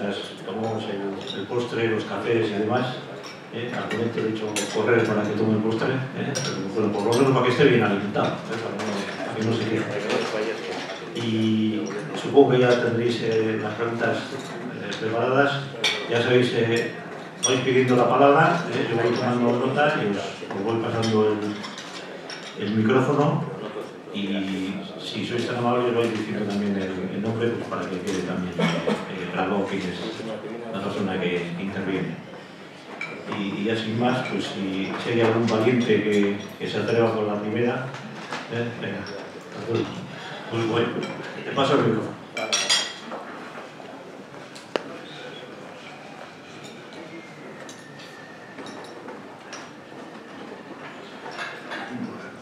Mientras tomamos el, postre, los cafés y demás. Eh, al le he dicho correr para que tome el postre, eh, pero por lo menos para que esté bien alimentado, eh. Y supongo que ya tendréis eh, las preguntas eh, preparadas. Ya sabéis, vais pidiendo la palabra, yo voy tomando nota y os, voy pasando el, micrófono. Y si sois tan amables, vais diciendo también el, el nombre pues, para que quede también claro quién es la persona que interviene y, y ya sin más, pues si, si hay algún valiente que, que, se atreva con la primera, eh, venga, pues, pues bueno, te paso el micrófono.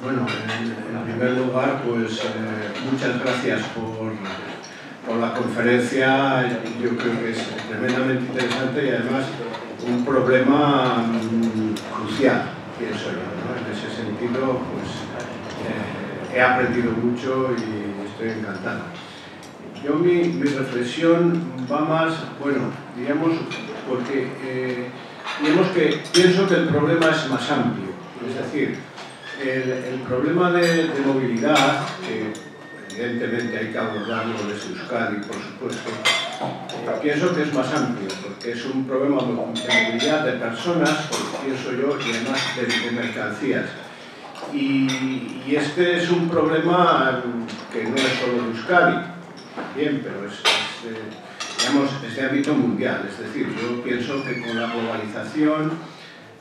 Bueno, en, en, primer lugar, pues eh, muchas gracias por, por la conferencia. Yo creo que es tremendamente interesante y además un problema mm, crucial, pienso yo. En ese sentido, pues eh, he aprendido mucho y estoy encantado. Yo mi, mi, reflexión va más, bueno, digamos, porque eh, digamos que pienso que el problema es más amplio. Es decir, el, el problema de, de movilidad, evidentemente hay que abordarlo desde Euskadi, por supuesto, eh, pienso que es más amplio, porque es un problema de movilidad de personas, pues, pienso yo, y además de, de mercancías. Y, este es un problema que no es solo de Euskadi, bien, pero es, es, de, digamos, es de ámbito mundial. Es decir, yo pienso que con la globalización,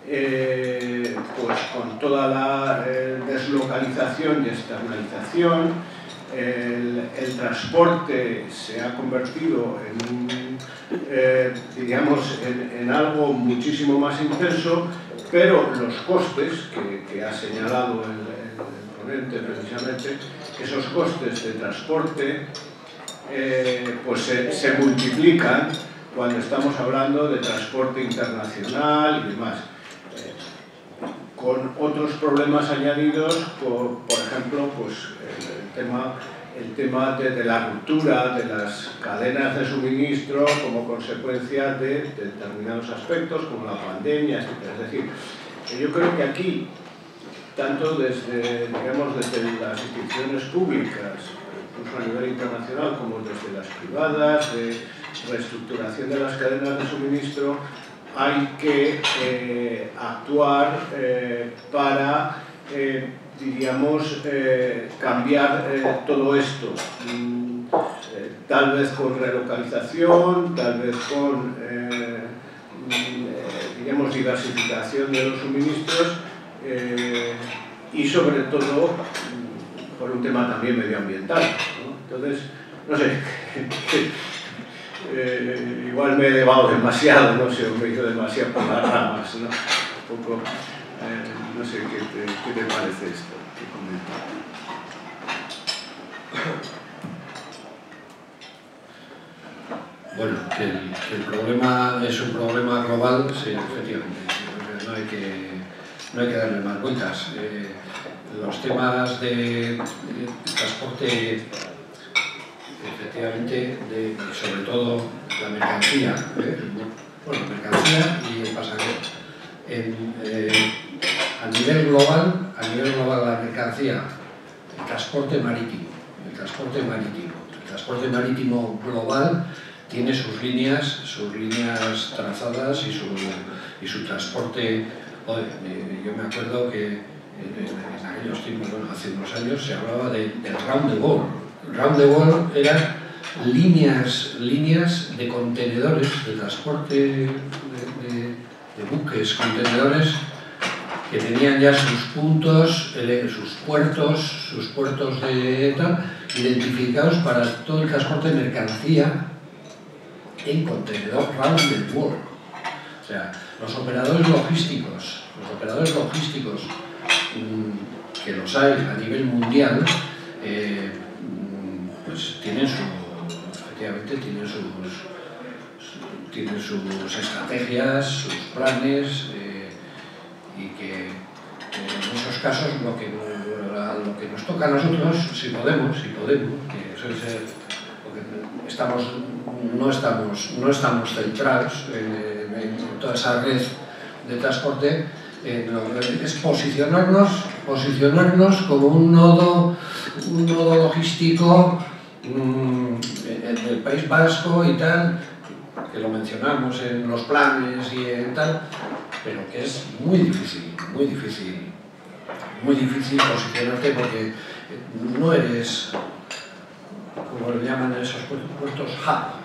eh, pues con toda la eh, deslocalización y externalización, el, transporte se ha convertido en, eh, digamos, en, algo muchísimo más intenso, pero los costes que, ha señalado el, ponente precisamente, esos costes de transporte eh, pues se, multiplican cuando estamos hablando de transporte internacional y demás. Con otros problemas añadidos, por, por ejemplo, pues tema, el tema de, de, la ruptura de las cadenas de suministro como consecuencia de, de determinados aspectos, como la pandemia, etc. Es decir, yo creo que aquí, tanto desde, digamos, desde las instituciones públicas, incluso a nivel internacional, como desde las privadas, de reestructuración de las cadenas de suministro, hay que eh, actuar eh, para, eh, diríamos, eh, cambiar eh, todo esto. Mm, eh, tal vez con relocalización, tal vez con, mm, diríamos, diversificación de los suministros y sobre todo mm, por un tema también medioambiental. Entonces, no sé, igual me he elevado demasiado, no sé, me he ido demasiado por las ramas, ¿no? Un poco, eh, no sé, ¿qué te, ¿qué te, parece esto? ¿Qué bueno, que el, problema es un problema global, sí, efectivamente, no hay que, no hay que darle más vueltas. Eh, los temas de, transporte efectivamente, sobre todo la mercancía, ¿eh? bueno, mercancía y el pasajero. En, eh, a nivel global, a nivel global la mercancía, el transporte marítimo, el transporte marítimo, el transporte marítimo global tiene sus líneas, sus líneas trazadas y su, y su transporte. Yo me acuerdo que en, aquellos tiempos, bueno, hace unos años se hablaba de, del round the world, round the world eran líneas, líneas de contenedores, de transporte de, de, de buques, contenedores que tenían ya sus puntos, sus puertos, sus puertos de tal, identificados para todo el transporte de mercancía en contenedor round the world. O sea, Los operadores logísticos, los operadores logísticos mm, que los hay a nivel mundial, eh, mm, pues tienen su, efectivamente tienen sus, tienen sus estrategias, sus planes eh, y que en esos casos lo que, nos toca a nosotros, si podemos, si podemos, que estamos, no, estamos, no estamos centrados en, toda esa red de transporte, eh, es posicionarnos, posicionarnos como un nodo, un nodo logístico mmm, en el País Vasco y tal, lo mencionamos en los planes y en tal, pero que es muy difícil, muy difícil, muy difícil posicionarte porque no eres, como le llaman esos puertos, hub,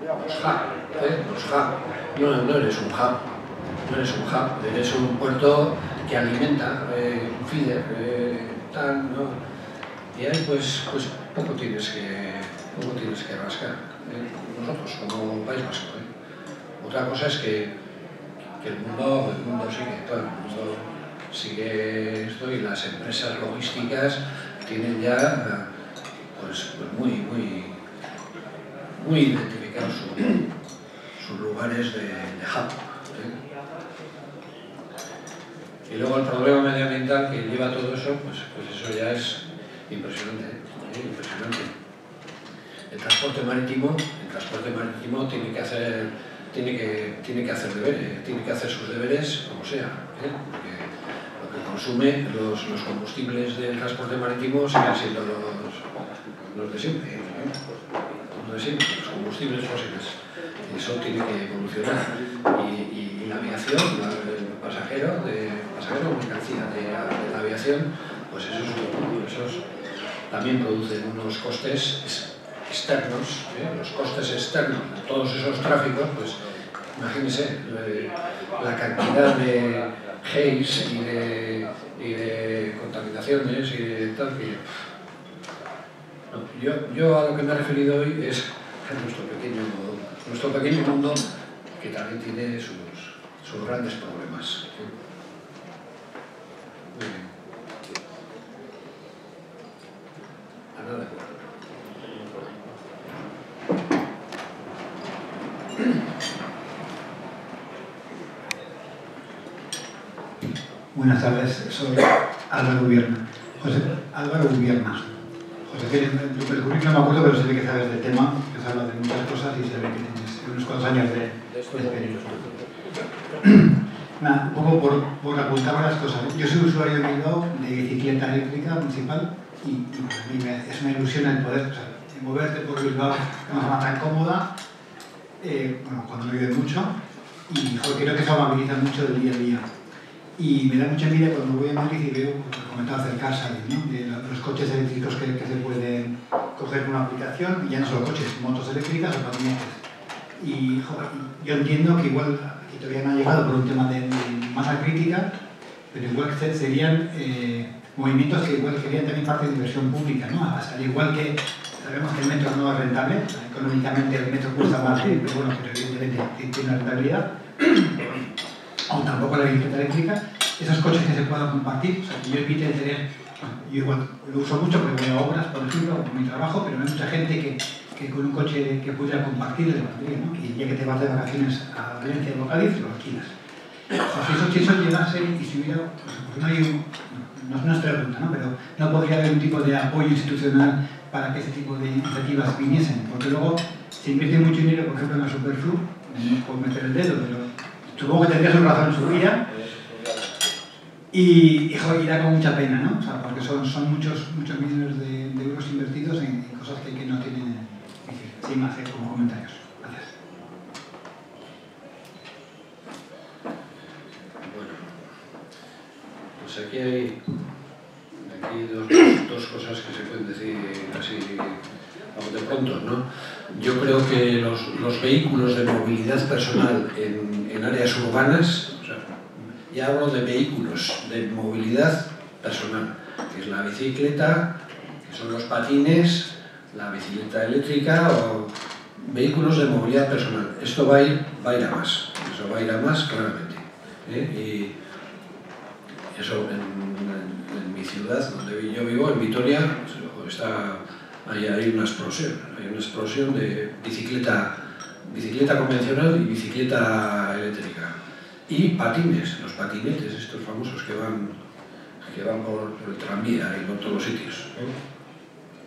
los hub, ¿eh? los hub, no, no eres un hub, no eres un hub, eres un puerto que alimenta, eh, un feeder, eh, tal, ¿no? Y ahí pues, pues poco tienes que, poco tienes que rascar, ¿eh? Nosotros como país vasco. ¿eh? Otra cosa es que, el, mundo, el mundo sigue, todo el mundo sigue esto y las empresas logísticas tienen ya pues, pues muy, muy, muy identificados su, sus lugares de, de. ¿eh? Y luego el problema medioambiental que lleva todo eso, pues, pues eso ya es impresionante, ¿eh? impresionante. El transporte marítimo, el transporte marítimo tiene que hacer, tiene que, tiene que hacer deberes, tiene que hacer sus deberes como sea, ¿eh? porque lo que consume los, los, combustibles del transporte marítimo siguen siendo los, los de siempre, ¿eh? los de siempre, los combustibles fósiles. Eso tiene que evolucionar. Y, la aviación, el pasajero, de pasajero mercancía de, la aviación, pues esos, esos también producen unos costes externos, ¿eh? los costes externos de todos esos tráficos, pues imagínense la cantidad de haze y de, y de contaminaciones y de tal que... Yo, yo a lo que me he referido hoy es a nuestro pequeño, nuestro pequeño mundo que también tiene sus, sus grandes problemas. Muy bien. Ana de acuerdo. Buenas tardes, soy Álvaro Gubierna. José, Álvaro Gubierna. José, el currículum no me acuerdo, pero se ve que sabes del tema, que has hablado de muchas cosas y se ve que tienes unos cuantos años de, de experiencia. Un poco por, por apuntar varias cosas. Yo soy usuario de Bilbao de bicicleta eléctrica municipal y, a mí es una ilusión el poder moverte por Bilbao de una forma tan cómoda, eh, bueno, cuando no vive mucho, y creo que eso amabiliza mucho del día a día. Y me da mucha envidia cuando voy a Madrid y veo, como comentaba, acercarse ¿no? de los coches eléctricos que, se pueden coger con una aplicación, y ya no solo coches, motos eléctricas o patinetes. Y yo entiendo que igual aquí todavía no ha llegado por un tema de, de masa crítica, pero igual que serían eh, movimientos que igual querían también parte de inversión pública, ¿no? Al igual que sabemos que el metro no es rentable, económicamente el metro cuesta más, pero bueno, pero evidentemente tiene una rentabilidad o tampoco la bicicleta eléctrica, esos coches que se puedan compartir, o sea, que yo evite tener, yo igual lo uso mucho porque veo obras, por ejemplo, por mi trabajo, pero hay mucha gente que, que con un coche que pudiera compartir de batería, ¿no? y ya que te vas de vacaciones a Valencia o Cádiz, lo alquilas. O si eso, si eso llegase y si hubiera, pues, no hay un, no, no es pregunta, ¿no? pero no podría haber un tipo de apoyo institucional para que ese tipo de iniciativas viniesen, porque luego se invierte mucho dinero, por ejemplo, en la Superflu, no puedo meter el dedo, pero supongo que tendría su razón en su día. Y, joder, da con mucha pena, ¿no? O sea, porque son, son muchos, muchos millones de, de euros invertidos en, en, cosas que, que no tienen. Sin más, como comentarios. Gracias. Bueno, pues aquí hay aquí dos, dos cosas que se pueden decir así de pronto, ¿no? Yo creo que los, los vehículos de movilidad personal en, en áreas urbanas, ya hablo de vehículos de movilidad personal, que es la bicicleta, que son los patines, la bicicleta eléctrica o vehículos de movilidad personal. Esto va a ir, va a, ir a más, eso va a ir a más claramente. ¿eh? Y eso en, mi ciudad, donde yo vivo, en Vitoria, está, hay, una explosión, hay una explosión de bicicleta, bicicleta convencional y bicicleta eléctrica. Y patines, los patinetes, estos famosos que van, que van por el tranvía y por todos los sitios.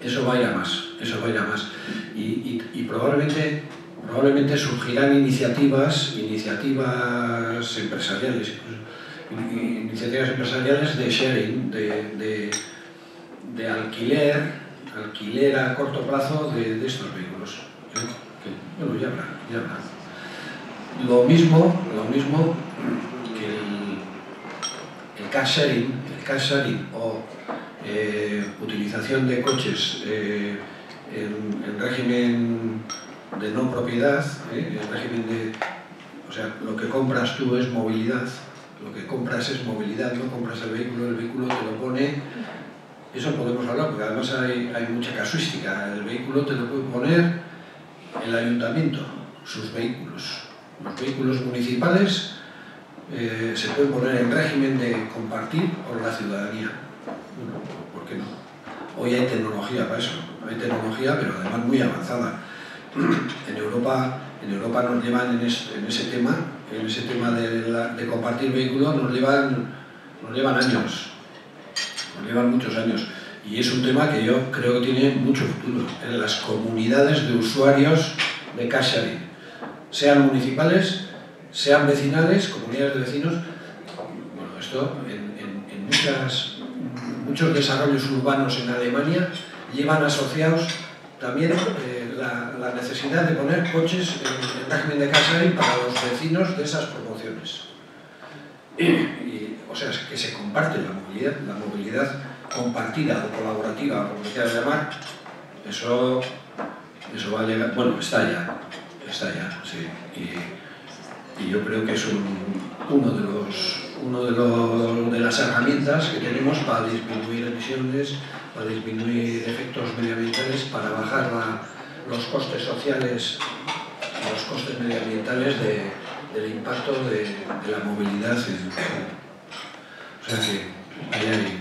Eso va más, eso va más. Y, probablemente probablemente surgirán iniciativas, iniciativas empresariales, iniciativas empresariales de sharing, de, de, alquiler, alquiler a corto plazo de, estos vehículos. ¿eh? bueno, ya habrá, ya habrá. Lo mismo, lo mismo que el, el car sharing, el car o eh, utilización de coches eh, en, en régimen de no propiedad, ¿eh? el régimen de... O sea, lo que compras tú es movilidad, lo que compras es movilidad, no compras el vehículo, el vehículo te lo pone... Eso podemos hablar, porque además hay, mucha casuística. El vehículo te lo puede poner el ayuntamiento, sus vehículos. Los vehículos municipales eh, se pueden poner en régimen de compartir por la ciudadanía. Bueno, ¿por qué no? Hoy hay tecnología para eso, hay tecnología, pero además muy avanzada en Europa, en Europa nos llevan en, ese tema, en ese tema de, compartir vehículos, nos llevan, nos llevan años, llevan muchos años. Y es un tema que yo creo que tiene mucho futuro en las comunidades de usuarios de car sean municipales, sean vecinales, comunidades de vecinos. Bueno, esto en, muchos desarrollos urbanos en Alemania llevan asociados también eh, la, necesidad de poner coches en, régimen de casa para los vecinos de esas promociones. O sea, que se comparte la movilidad, la movilidad compartida o colaborativa, como quieras llamar, eso, eso va a llegar, bueno, está ya, está ya, sí. Y, yo creo que es uno de los uno de, los, de las herramientas que tenemos para disminuir emisiones, para disminuir efectos medioambientales, para bajar la, los costes sociales los costes medioambientales del impacto de, la movilidad. O sea que ahí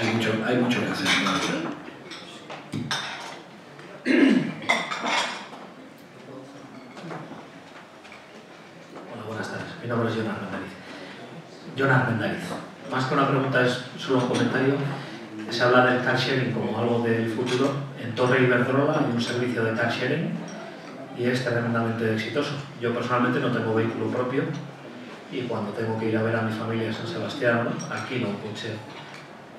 hay, mucho, hay mucho que hacer. Hola, buenas tardes. Mi nombre es Jonas Mendariz. Jonas Mendariz. Más que una pregunta es solo un comentario. Se habla del car sharing como algo del futuro en Torre Iberdrola hay un servicio de car sharing y es tremendamente exitoso. Yo personalmente no tengo vehículo propio y cuando tengo que ir a ver a mi familia en San Sebastián, aquí no un coche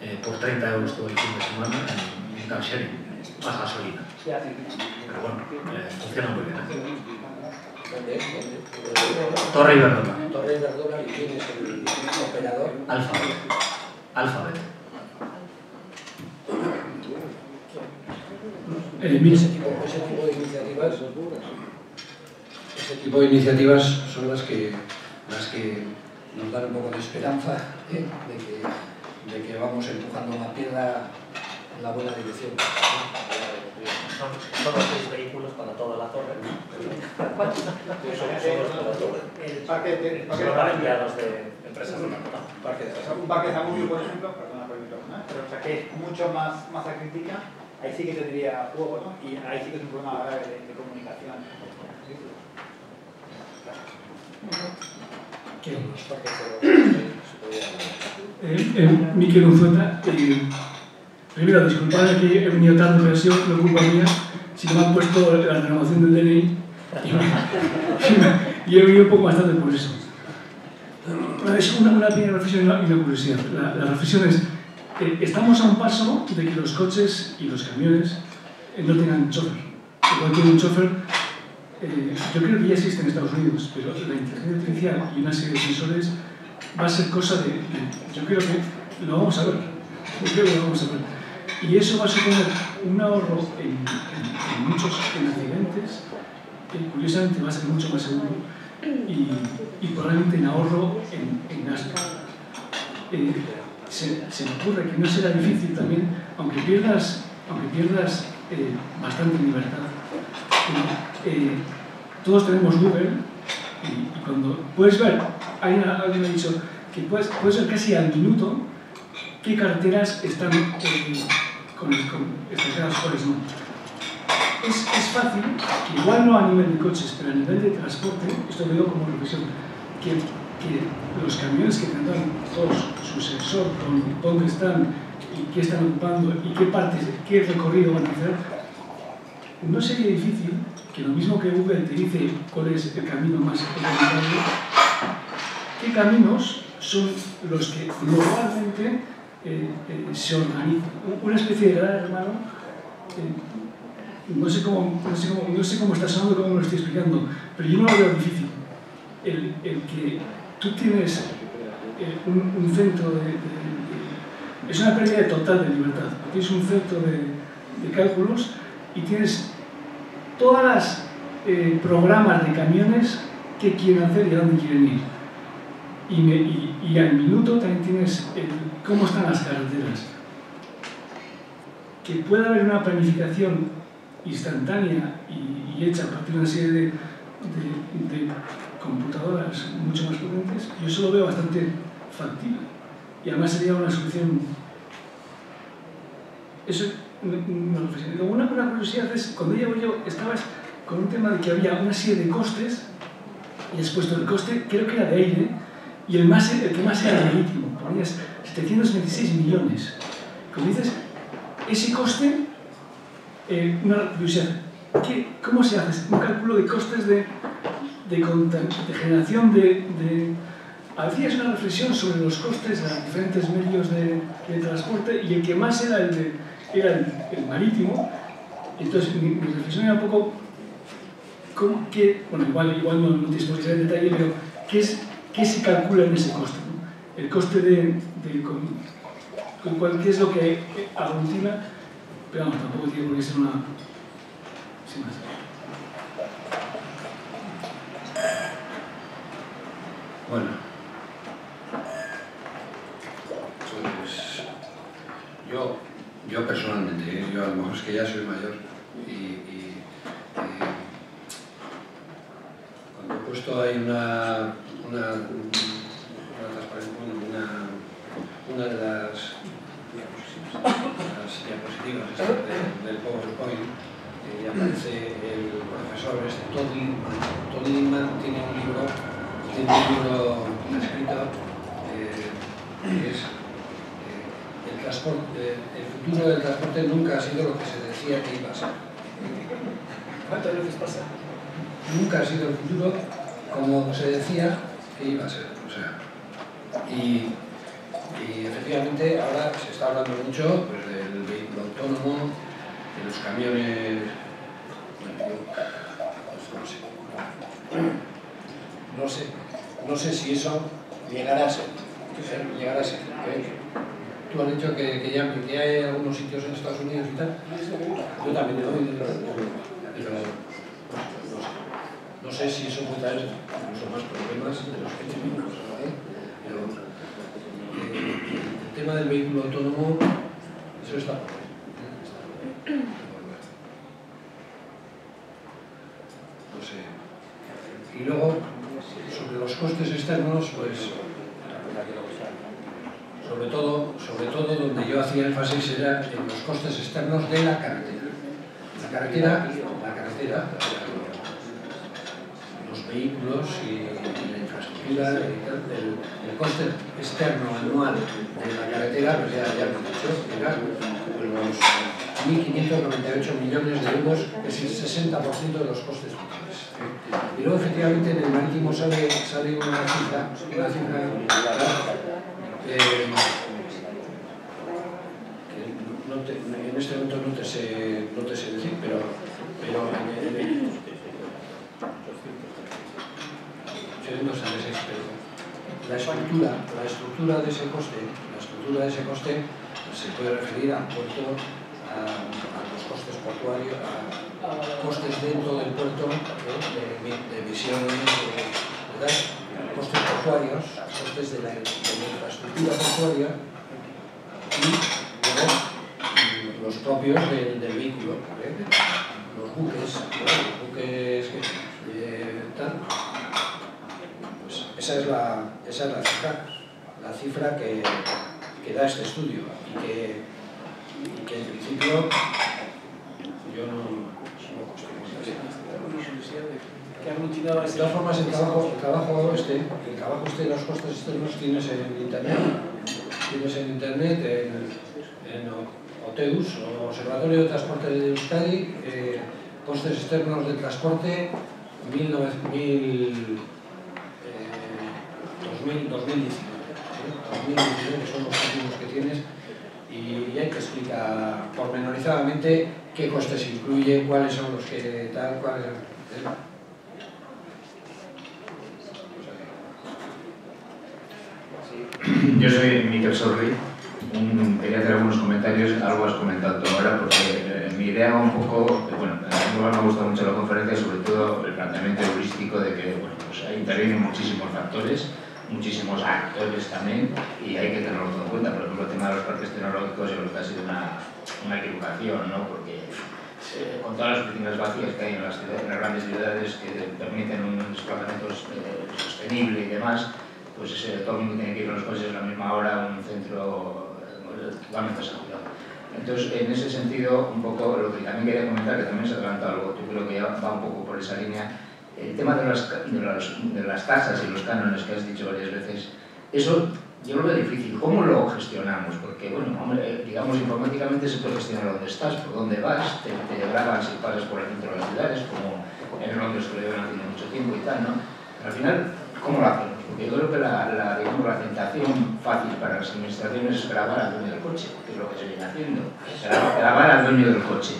eh, por 30 euros todo el fin de semana en, car sharing, más gasolina. Pero bueno, eh, funciona muy bien. Torre Iberdrola. Torre Iberdrola y quién es el operador. Alphabet. Alphabet. ese, tipo, de iniciativas ese tipo de iniciativas son las que, las que nos dan un poco de esperanza ¿eh? de, que, de que vamos empujando la piedra en la buena dirección. Son, son los seis vehículos para toda la torre. El parque de, el parque de enviados de empresas de Un parque de Zamudio, por ejemplo, perdona por el micrófono, pero o sea, que es mucho más, más crítica ahí sí que tendría juego, ¿no? Y ahí sí que es un problema grave de, comunicación. Eh, eh, Miquel Unzueta, eh, primero disculpad que he venido tarde, pero ha sido no culpa mía, si me han puesto la renovación del DNI y, he venido un poco más tarde por eso. Es una, una pequeña reflexión y una, curiosidad. La, la reflexión es, eh, estamos a un paso de que los coches y los camiones eh, no tengan chofer. Igual que un chofer, eh, yo creo que ya existe en Estados Unidos, pero la inteligencia artificial y una serie de sensores va a ser cosa de, yo creo que lo vamos a ver. Yo creo que lo vamos a ver. Y eso va a suponer un ahorro en, muchos accidentes, que curiosamente va a ser mucho más seguro, y, probablemente en ahorro en, en gasto se, me ocurre que no será difícil también, aunque pierdas, aunque pierdas eh, bastante libertad. Eh, todos tenemos Google y, cuando puedes ver alguien, alguien me ha dicho que puede, puede ser casi al minuto qué carteras están eh, con, con cuáles no. Es, es fácil, igual no a nivel de coches, pero a nivel de transporte, esto lo digo como reflexión, que, que los camiones que tendrán todos su sensor con dónde están y qué están ocupando y qué partes, qué recorrido van a hacer, no sería difícil que lo mismo que Google te dice cuál es el camino más recomendable, qué caminos son los que globalmente eh, eh, se organizan. Una especie de gran hermano, eh, no, sé cómo, no, sé cómo, no sé cómo está sonando, cómo lo estoy explicando, pero yo no lo veo difícil. El, que tú tienes eh, un, centro de, de, de, Es una pérdida total de libertad. Tienes un centro de, cálculos y tienes todas las eh, programas de camiones que quieren hacer y a dónde quieren ir. Y, al minuto también tienes cómo están las carreteras. Que pueda haber una planificación instantánea y, hecha a partir de una serie de, de, de, computadoras mucho más potentes, yo eso lo veo bastante factible. Y además sería una solución... Eso no lo sé. Una, una curiosidad es, cuando llevo yo, estabas con un tema de que había una serie de costes, y has puesto el coste, creo que era de aire, y el, más, el que más era marítimo, ponías 726 millones. Como dices, ese coste, eh, una curiosidad, ¿qué, ¿cómo se hace? Un cálculo de costes de, de, de generación de, de hacías una reflexión sobre los costes los diferentes medios de, de, transporte y el que más era el, de, era el, el marítimo. Entonces, mi, mi, reflexión era un poco, ¿cómo, qué, bueno, igual, igual no, no tienes por qué en detalle, pero ¿qué, es, ¿qué se calcula en ese coste? ¿no? El coste de, de con, con cuál, ¿qué es lo que aglutina? Pero vamos, tampoco tiene por qué ser una... Sin más. Bueno, pues yo, yo personalmente, ¿eh? yo a lo mejor es que ya soy mayor costes dentro del puerto de, de emisiones, de, de, costes portuarios, costes de la, infraestructura portuaria y luego los propios del, vehículo, ¿eh? los buques, los buques que eh, tal, pues esa es la, esa es la cifra, la cifra que, que da este estudio y que, y que en principio yo no, de todas formas, el trabajo, el trabajo este, el trabajo este de los costes externos tienes en internet, tienes en internet, en, en OTEUS, Observatorio de Transporte de Euskadi, eh, costes externos de transporte 2000, 2000, eh, 2019, que son los últimos que tienes, y hay que explicar pormenorizadamente qué costes incluye, cuáles son los que tal, cuáles... Yo soy Miquel Sorri. quería hacer algunos comentarios, algo has comentado ahora, porque eh, mi idea un poco, bueno, a mí me ha gustado mucho la conferencia, sobre todo el planteamiento heurístico de que, bueno, pues intervienen muchísimos factores, muchísimos actores también, y hay que tenerlo todo en cuenta. Por ejemplo, el tema de los parques tecnológicos yo creo que ha sido una, una equivocación, ¿no? Porque eh, con todas las oficinas vacías que hay en las, grandes ciudades que permiten un desplazamiento eh, sostenible y demás, pues ese, todo el mundo tiene que ir a los coches a la misma hora a un centro eh, totalmente asegurado. Entonces, en ese sentido, un poco lo que también quería comentar, que también se ha adelantado algo, yo creo que ya va un poco por esa línea, el tema de las, de las, de las tasas y los cánones que has dicho varias veces, eso yo lo veo difícil. ¿Cómo lo gestionamos? Porque, bueno, hombre, digamos, informáticamente se puede gestionar dónde estás, por dónde vas, te, te graban si pasas por el centro de las ciudades, como en Londres que lo llevan haciendo mucho tiempo y tal, ¿no? Pero al final, ¿cómo lo hacemos? Porque yo creo que la, la, digamos, la tentación fácil para las administraciones es grabar al dueño del coche, que es lo que se viene haciendo. Grabar al dueño del coche,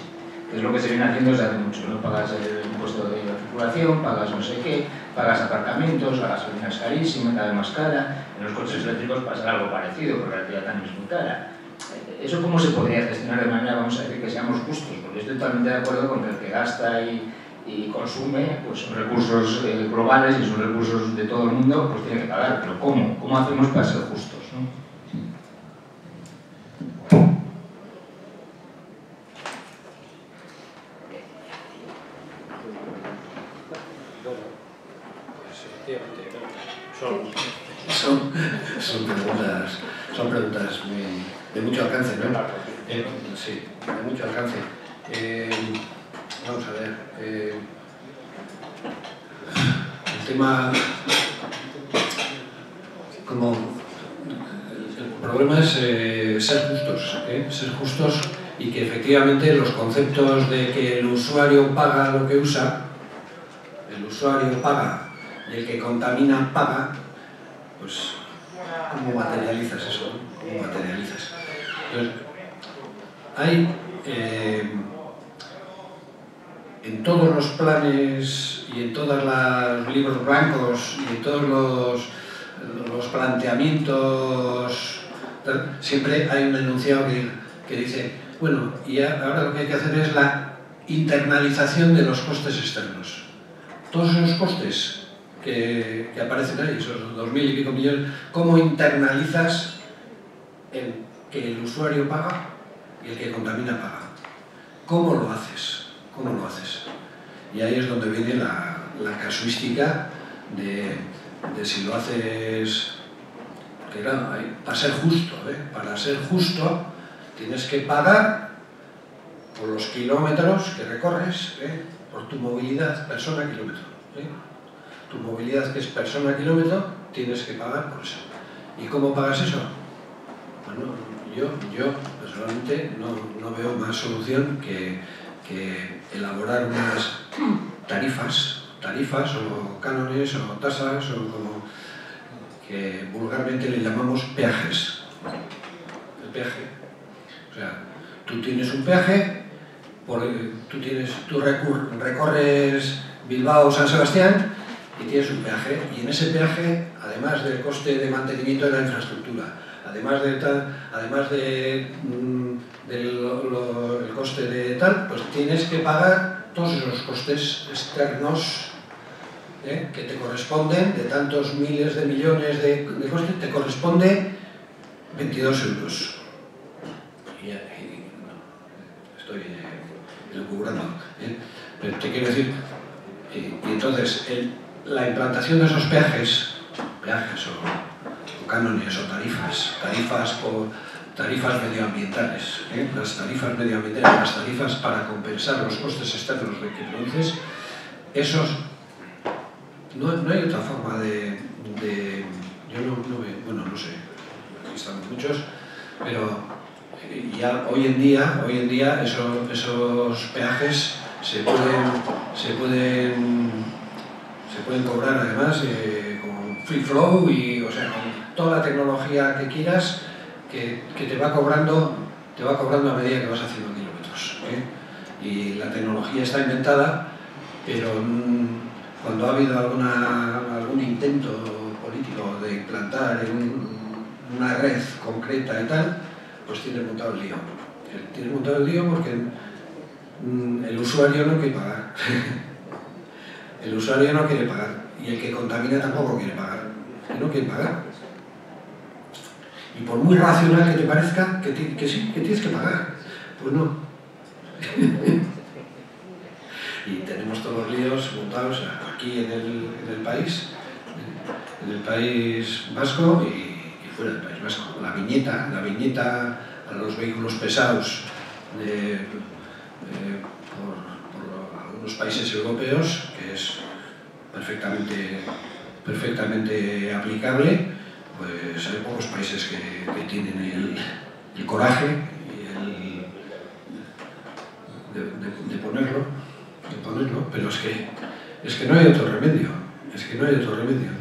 que es lo que se viene haciendo desde hace mucho. ¿no? Pagas el impuesto de circulación, pagas no sé qué, pagas aparcamientos, la gasolina es carísima, cada vez más cara. En los coches eléctricos pasa algo parecido, porque la realidad también es muy cara. ¿Eso cómo se podría gestionar de manera, vamos a decir, que seamos justos? Porque estoy totalmente de acuerdo con que el que gasta y y consume, pues son recursos eh, globales y son recursos de todo el mundo, pues tiene que pagar. Pero ¿cómo? ¿Cómo hacemos para ser justos? ¿no? Son, son, son, preguntas, son preguntas muy, de mucho alcance, ¿no? Eh, sí, de mucho alcance. Eh, tema, como el problema es eh, ser justos, ¿eh? ser justos y que efectivamente los conceptos de que el usuario paga lo que usa, el usuario paga y el que contamina paga, pues ¿cómo materializas eso? ¿Cómo materializas? Entonces, hay eh, en todos los planes y en todos los libros blancos y en todos los, los planteamientos, siempre hay un enunciado que, dice, bueno, y ahora lo que hay que hacer es la internalización de los costes externos. Todos esos costes que, que aparecen ahí, esos dos mil y pico millones, ¿cómo internalizas el que el usuario paga y el que contamina paga? ¿Cómo lo haces? ¿Cómo lo haces? Y ahí es donde viene la, la casuística de, de, si lo haces... Porque claro, para ser justo, ¿eh? para ser justo tienes que pagar por los kilómetros que recorres, ¿eh? por tu movilidad persona-kilómetro. ¿eh? Tu movilidad que es persona-kilómetro, tienes que pagar por eso. ¿Y cómo pagas eso? Bueno, yo, yo personalmente no, no veo más solución que que elaborar unas tarifas, tarifas o cánones o tasas o como que vulgarmente le llamamos peajes. El peaje. O sea, tú tienes un peaje, tú, tienes, tú recorres Bilbao San Sebastián y tienes un peaje y en ese peaje, además del coste de mantenimiento de la infraestructura, además de además de del el coste de tal, pues tienes que pagar todos esos costes externos ¿eh? que te corresponden, de tantos miles de millones de, de costes, te corresponde 22 euros. Y, y no, estoy elucubrando. ¿eh? Pero te quiero decir, y, y entonces el, la implantación de esos peajes, peajes o, o cánones o tarifas, tarifas por tarifas medioambientales. ¿eh? Las tarifas medioambientales, las tarifas para compensar los costes externos de que produces, esos... No, no hay otra forma de... yo no, no bueno, no sé, aquí están muchos, pero eh, ya hoy en día, hoy en día esos, esos peajes se pueden, se pueden, se pueden cobrar además eh, con free flow y o sea, con toda la tecnología que quieras que, te va cobrando te va cobrando a medida que vas haciendo kilómetros. ¿eh? Y la tecnología está inventada, pero cuando ha habido alguna, algún intento político de implantar en una red concreta y tal, pues tiene montado el lío. Tiene montado el lío porque mmm, el usuario no quiere pagar. el usuario no quiere pagar y el que contamina tampoco quiere pagar. No quiere pagar. Y por muy racional que te parezca, que, sí, que tienes que pagar. Pues no. y tenemos todos los líos montados aquí en el, en el país, en el país vasco y, fuera del país vasco. La viñeta, la viñeta a los vehículos pesados de, de, por, por, algunos países europeos, que es perfectamente, perfectamente aplicable, pues hay pocos países que, tienen el, coraje y el, de, ponerlo, de ponerlo, pero es que, es que no hay otro remedio, es que no hay otro remedio.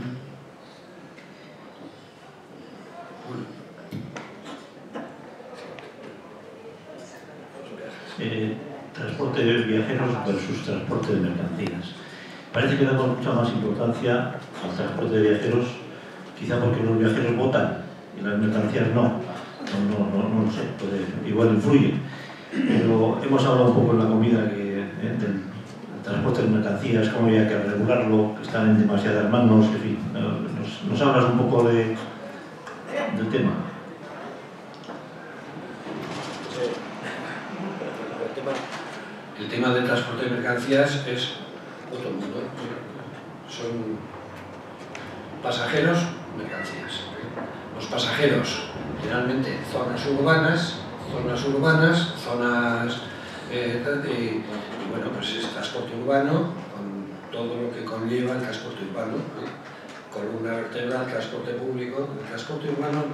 Eh, transporte de viajeros versus transporte de mercancías. Parece que damos mucha más importancia al transporte de viajeros quizá porque los viajeros votan y las mercancías no, no, no, no, no lo sé, puede, igual influye. Pero hemos hablado un poco en la comida que, eh, del transporte de mercancías, cómo había que regularlo, que están en demasiadas manos, en fin, nos, nos hablas un poco de, del tema. El tema del transporte de mercancías es otro mundo. Son pasajeros mercancías. Los pasajeros, generalmente zonas urbanas, zonas urbanas, zonas... Eh, y, bueno, pues es transporte urbano, con todo lo que conlleva el transporte urbano, ¿eh? columna vertebral, transporte público. El transporte urbano,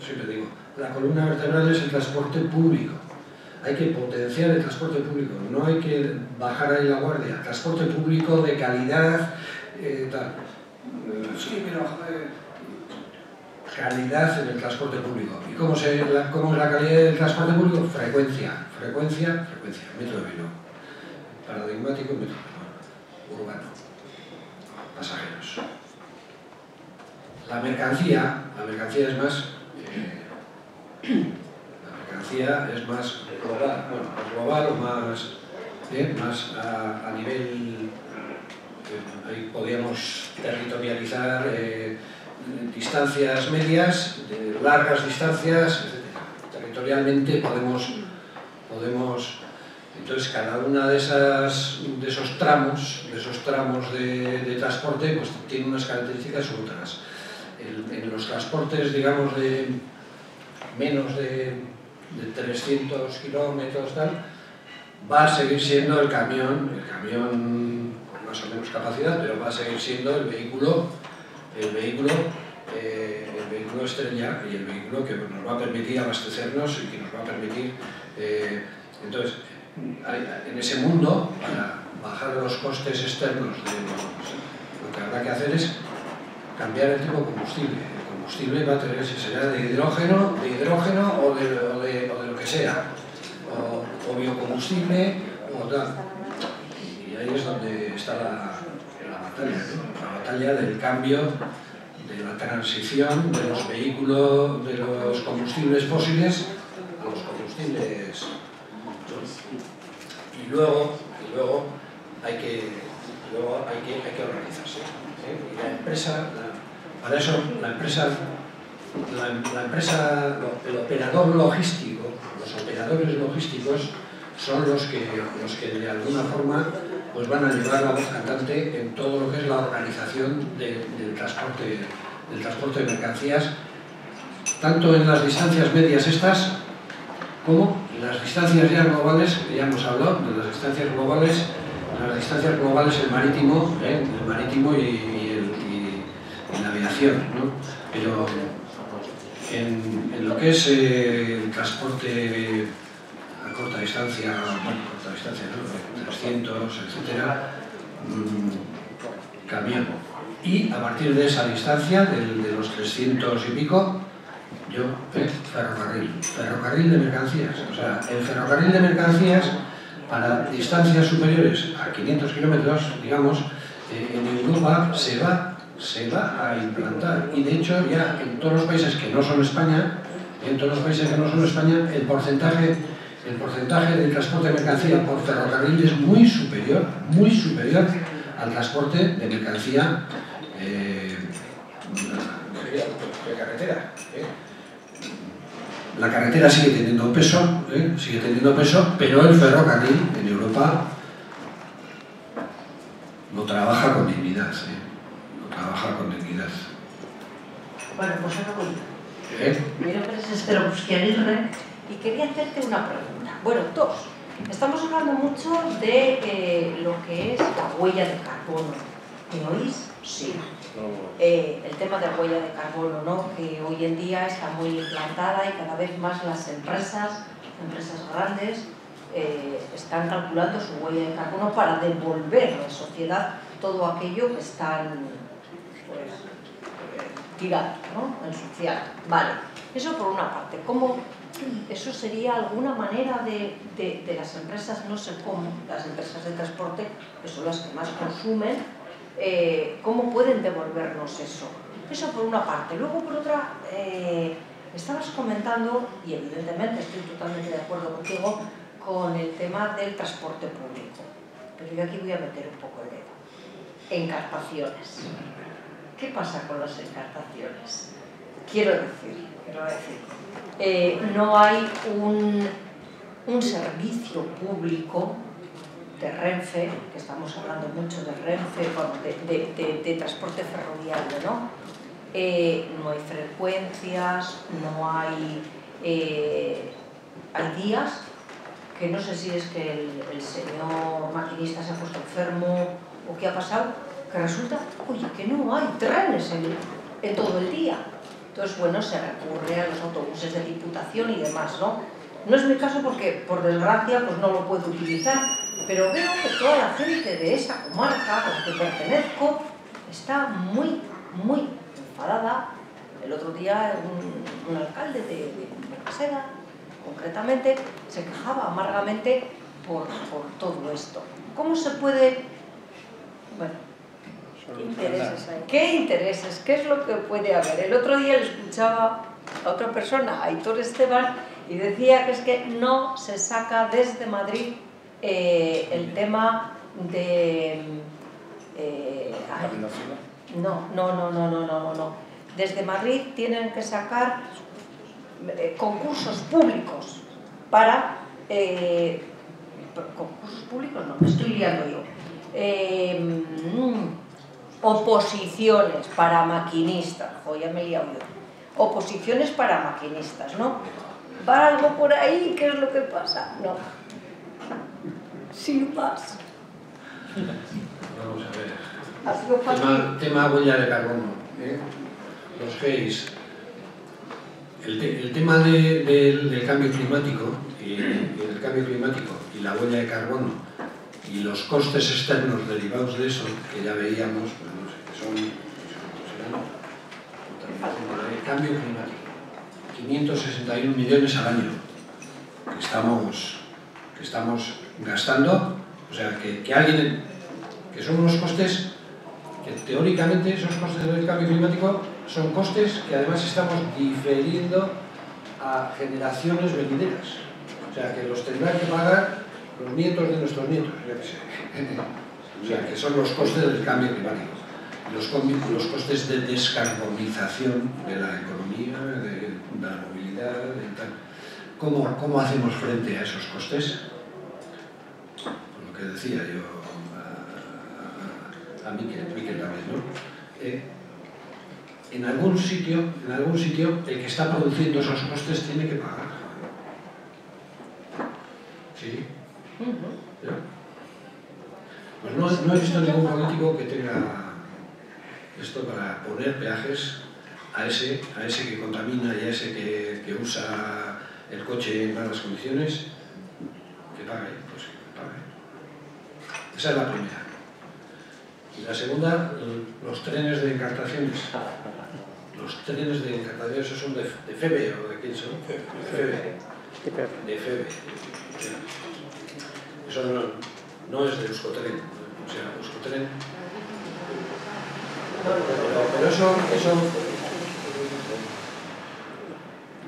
siempre digo, la columna vertebral es el transporte público. Hay que potenciar el transporte público, no hay que bajar ahí la guardia. Transporte público de calidad, eh. Sí, pero calidad en el transporte público. ¿Y cómo, se, la, cómo es la calidad del transporte público? Frecuencia, frecuencia, frecuencia. Metro de vino. Paradigmático, metro de. Urbano. Pasajeros. La mercancía, la mercancía es más... Eh, la mercancía es más global, bueno, global o más, eh, más a, nivel... Eh, ahí podríamos territorializar... Distancias medias, de largas distancias. Territorialmente podemos, podemos, entonces cada una de, esas, de esos tramos, de esos tramos de, transporte, pues tiene unas características u otras. En, en, los transportes, digamos, de menos de, de 300 kilómetros, tal, va a seguir siendo el camión, el camión con más o menos capacidad, pero va a seguir siendo el vehículo el vehículo, eh, el vehículo estrella y el vehículo que nos va a permitir abastecernos y que nos va a permitir... Eh, entonces, en ese mundo, para bajar los costes externos, de lo, que habrá que hacer es cambiar el tipo de combustible. El combustible va a tener que ser de hidrógeno, de hidrógeno o de, o de, o de lo que sea, o, o biocombustible o tal. Y ahí es donde está la la batalla del cambio, de la transición de los vehículos, de los combustibles fósiles a los combustibles. Y luego, y luego hay que, luego hay que, hay que organizarse. ¿eh? Y la empresa, para eso la empresa, la empresa, el operador logístico, los operadores logísticos son los que, los que de alguna forma pues van a llevar la voz cantante en todo lo que es la organización de, del transporte del transporte de mercancías, tanto en las distancias medias estas, como en las distancias ya globales, que ya hemos hablado, de las distancias globales, las distancias globales el marítimo, ¿eh? el marítimo y, y, la aviación, ¿no? Pero en, en, lo que es eh, el transporte corta distancia, bueno, corta distancia, ¿no? 300, etcétera, mmm, camión. Y a partir de esa distancia, de, de los 300 y pico, yo, eh, ferrocarril, ferrocarril de mercancías. O sea, el ferrocarril de mercancías para distancias superiores a 500 kilómetros, digamos, eh, en Europa se va, se va a implantar. Y de hecho ya en todos los países que no son España, en todos los países que no son España, el porcentaje, el porcentaje del transporte de mercancía por ferrocarril es muy superior, muy superior al transporte de mercancía eh, de carretera. ¿eh? La carretera sigue teniendo peso, ¿eh? sigue teniendo peso, pero el ferrocarril en Europa lo trabaja con dignidad, ¿eh? lo trabaja con dignidad. Bueno, pues ahora voy. ¿Eh? Mi nombre es Esther Busquiaguirre y quería hacerte una pregunta. Bueno, dos. Estamos hablando mucho de eh, lo que es la huella de carbono. ¿Me oís? Sí. Eh, el tema de la huella de carbono, ¿no? que hoy en día está muy implantada y cada vez más las empresas, empresas grandes, eh, están calculando su huella de carbono para devolver a la sociedad todo aquello que están pues, tirando, ¿no? ensuciando. Vale, eso por una parte. ¿Cómo eso sería alguna manera de, de, las empresas, no sé cómo, las empresas de transporte, que son las que más consumen, eh, cómo pueden devolvernos eso. Eso por una parte. Luego, por otra, eh, estabas comentando, y evidentemente estoy totalmente de acuerdo contigo, con el tema del transporte público. Pero yo aquí voy a meter un poco el dedo. Encartaciones. ¿Qué pasa con las encartaciones? Quiero decir, quiero decir, eh, no hay un, un servicio público de Renfe, que estamos hablando mucho de Renfe, bueno, de, de, transporte ferroviario, ¿no? Eh, no hay frecuencias, no hay... Eh, hay días que no sé si es que el, el, señor maquinista se ha puesto enfermo o qué ha pasado, que resulta, oye, que no hay trenes en, en todo el día. Entonces, bueno, se recurre a los autobuses de diputación y demás, ¿no? No es mi caso porque, por desgracia, pues no lo puedo utilizar, pero veo que toda la gente de esa comarca a la que pertenezco está muy, muy enfadada. El otro día un, alcalde de, de Casera, concretamente, se quejaba amargamente por, por todo esto. ¿Cómo se puede...? Bueno, ¿qué intereses hay? ¿Qué intereses? ¿Qué es lo que puede haber? El otro día le escuchaba a otra persona, a Aitor Esteban, y decía que es que no se saca desde Madrid eh, el tema de... Eh, no, no, no, no, no, no, no. Desde Madrid tienen que sacar eh, concursos públicos para... Eh, concursos públicos no, me estoy liando yo. Oposiciones para maquinistas, jo, ya me he liado yo. Oposiciones para maquinistas, ¿no? ¿Va algo por ahí? ¿Qué es lo que pasa? No sin más. Vamos a ver. Tema, tema huella de carbono. ¿eh? Los GEIS. El, te, el tema de, de, del cambio climático y, y el cambio climático y la huella de carbono y los costes externos derivados de eso, que ya veíamos, son, cambio climático, 561 millones al año, que estamos, que estamos gastando, o sea, que, que alguien, que son unos costes que teóricamente esos costes del cambio climático son costes que además estamos diferiendo a generaciones venideras. O sea, que los tendrán que pagar los nietos de nuestros nietos. O sea, que son los costes del cambio climático. los, los costes de descarbonización de la economía, de, la movilidad, de tal. ¿Cómo, ¿Cómo hacemos frente a esos costes? Lo que decía yo a, a, a Miquel, Miquel también, ¿no? Eh, en algún sitio, en algún sitio, el que está produciendo esos costes tiene que pagar. ¿Sí? ¿Ya? ¿Eh? Pues no, no he visto ningún político que tenga esto para poner peajes a ese, a ese que contamina y a ese que, que usa el coche en malas condiciones, que pague, pues que pague. Esa es la primera. Y la segunda, los trenes de encartaciones. Los trenes de encartaciones, ¿esos son de, de FEBE o de quién son? De FEBE. De FEBE. Eso no, no es de Euskotren. O sea, Euskotren... Pero, eso, eso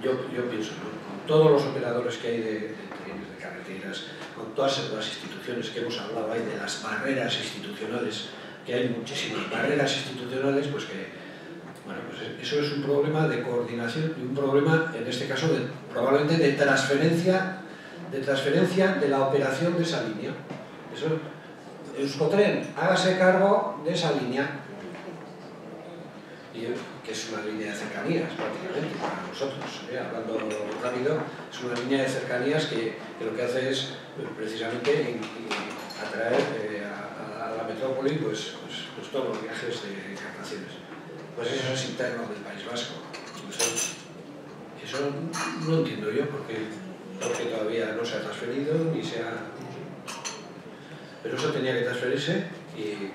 yo, yo pienso, con todos los operadores que hay de, trenes, de carreteras, con todas las instituciones que hemos hablado ahí, de las barreras institucionales, que hay muchísimas barreras institucionales, pues que, bueno, pues eso es un problema de coordinación y un problema, en este caso, de, probablemente de transferencia, de transferencia de la operación de esa línea. Eso, Euskotren, hágase cargo de esa línea, que es una línea de cercanías prácticamente para nosotros, ¿eh? hablando rápido, es una línea de cercanías que, lo que hace es precisamente atraer eh, a, la metrópoli pues, pues, pues, todos los viajes de encarnaciones. Pues eso es interno del País Vasco. Eso, eso no entiendo yo porque, porque todavía no se ha transferido ni se ha... Pero eso tenía que transferirse y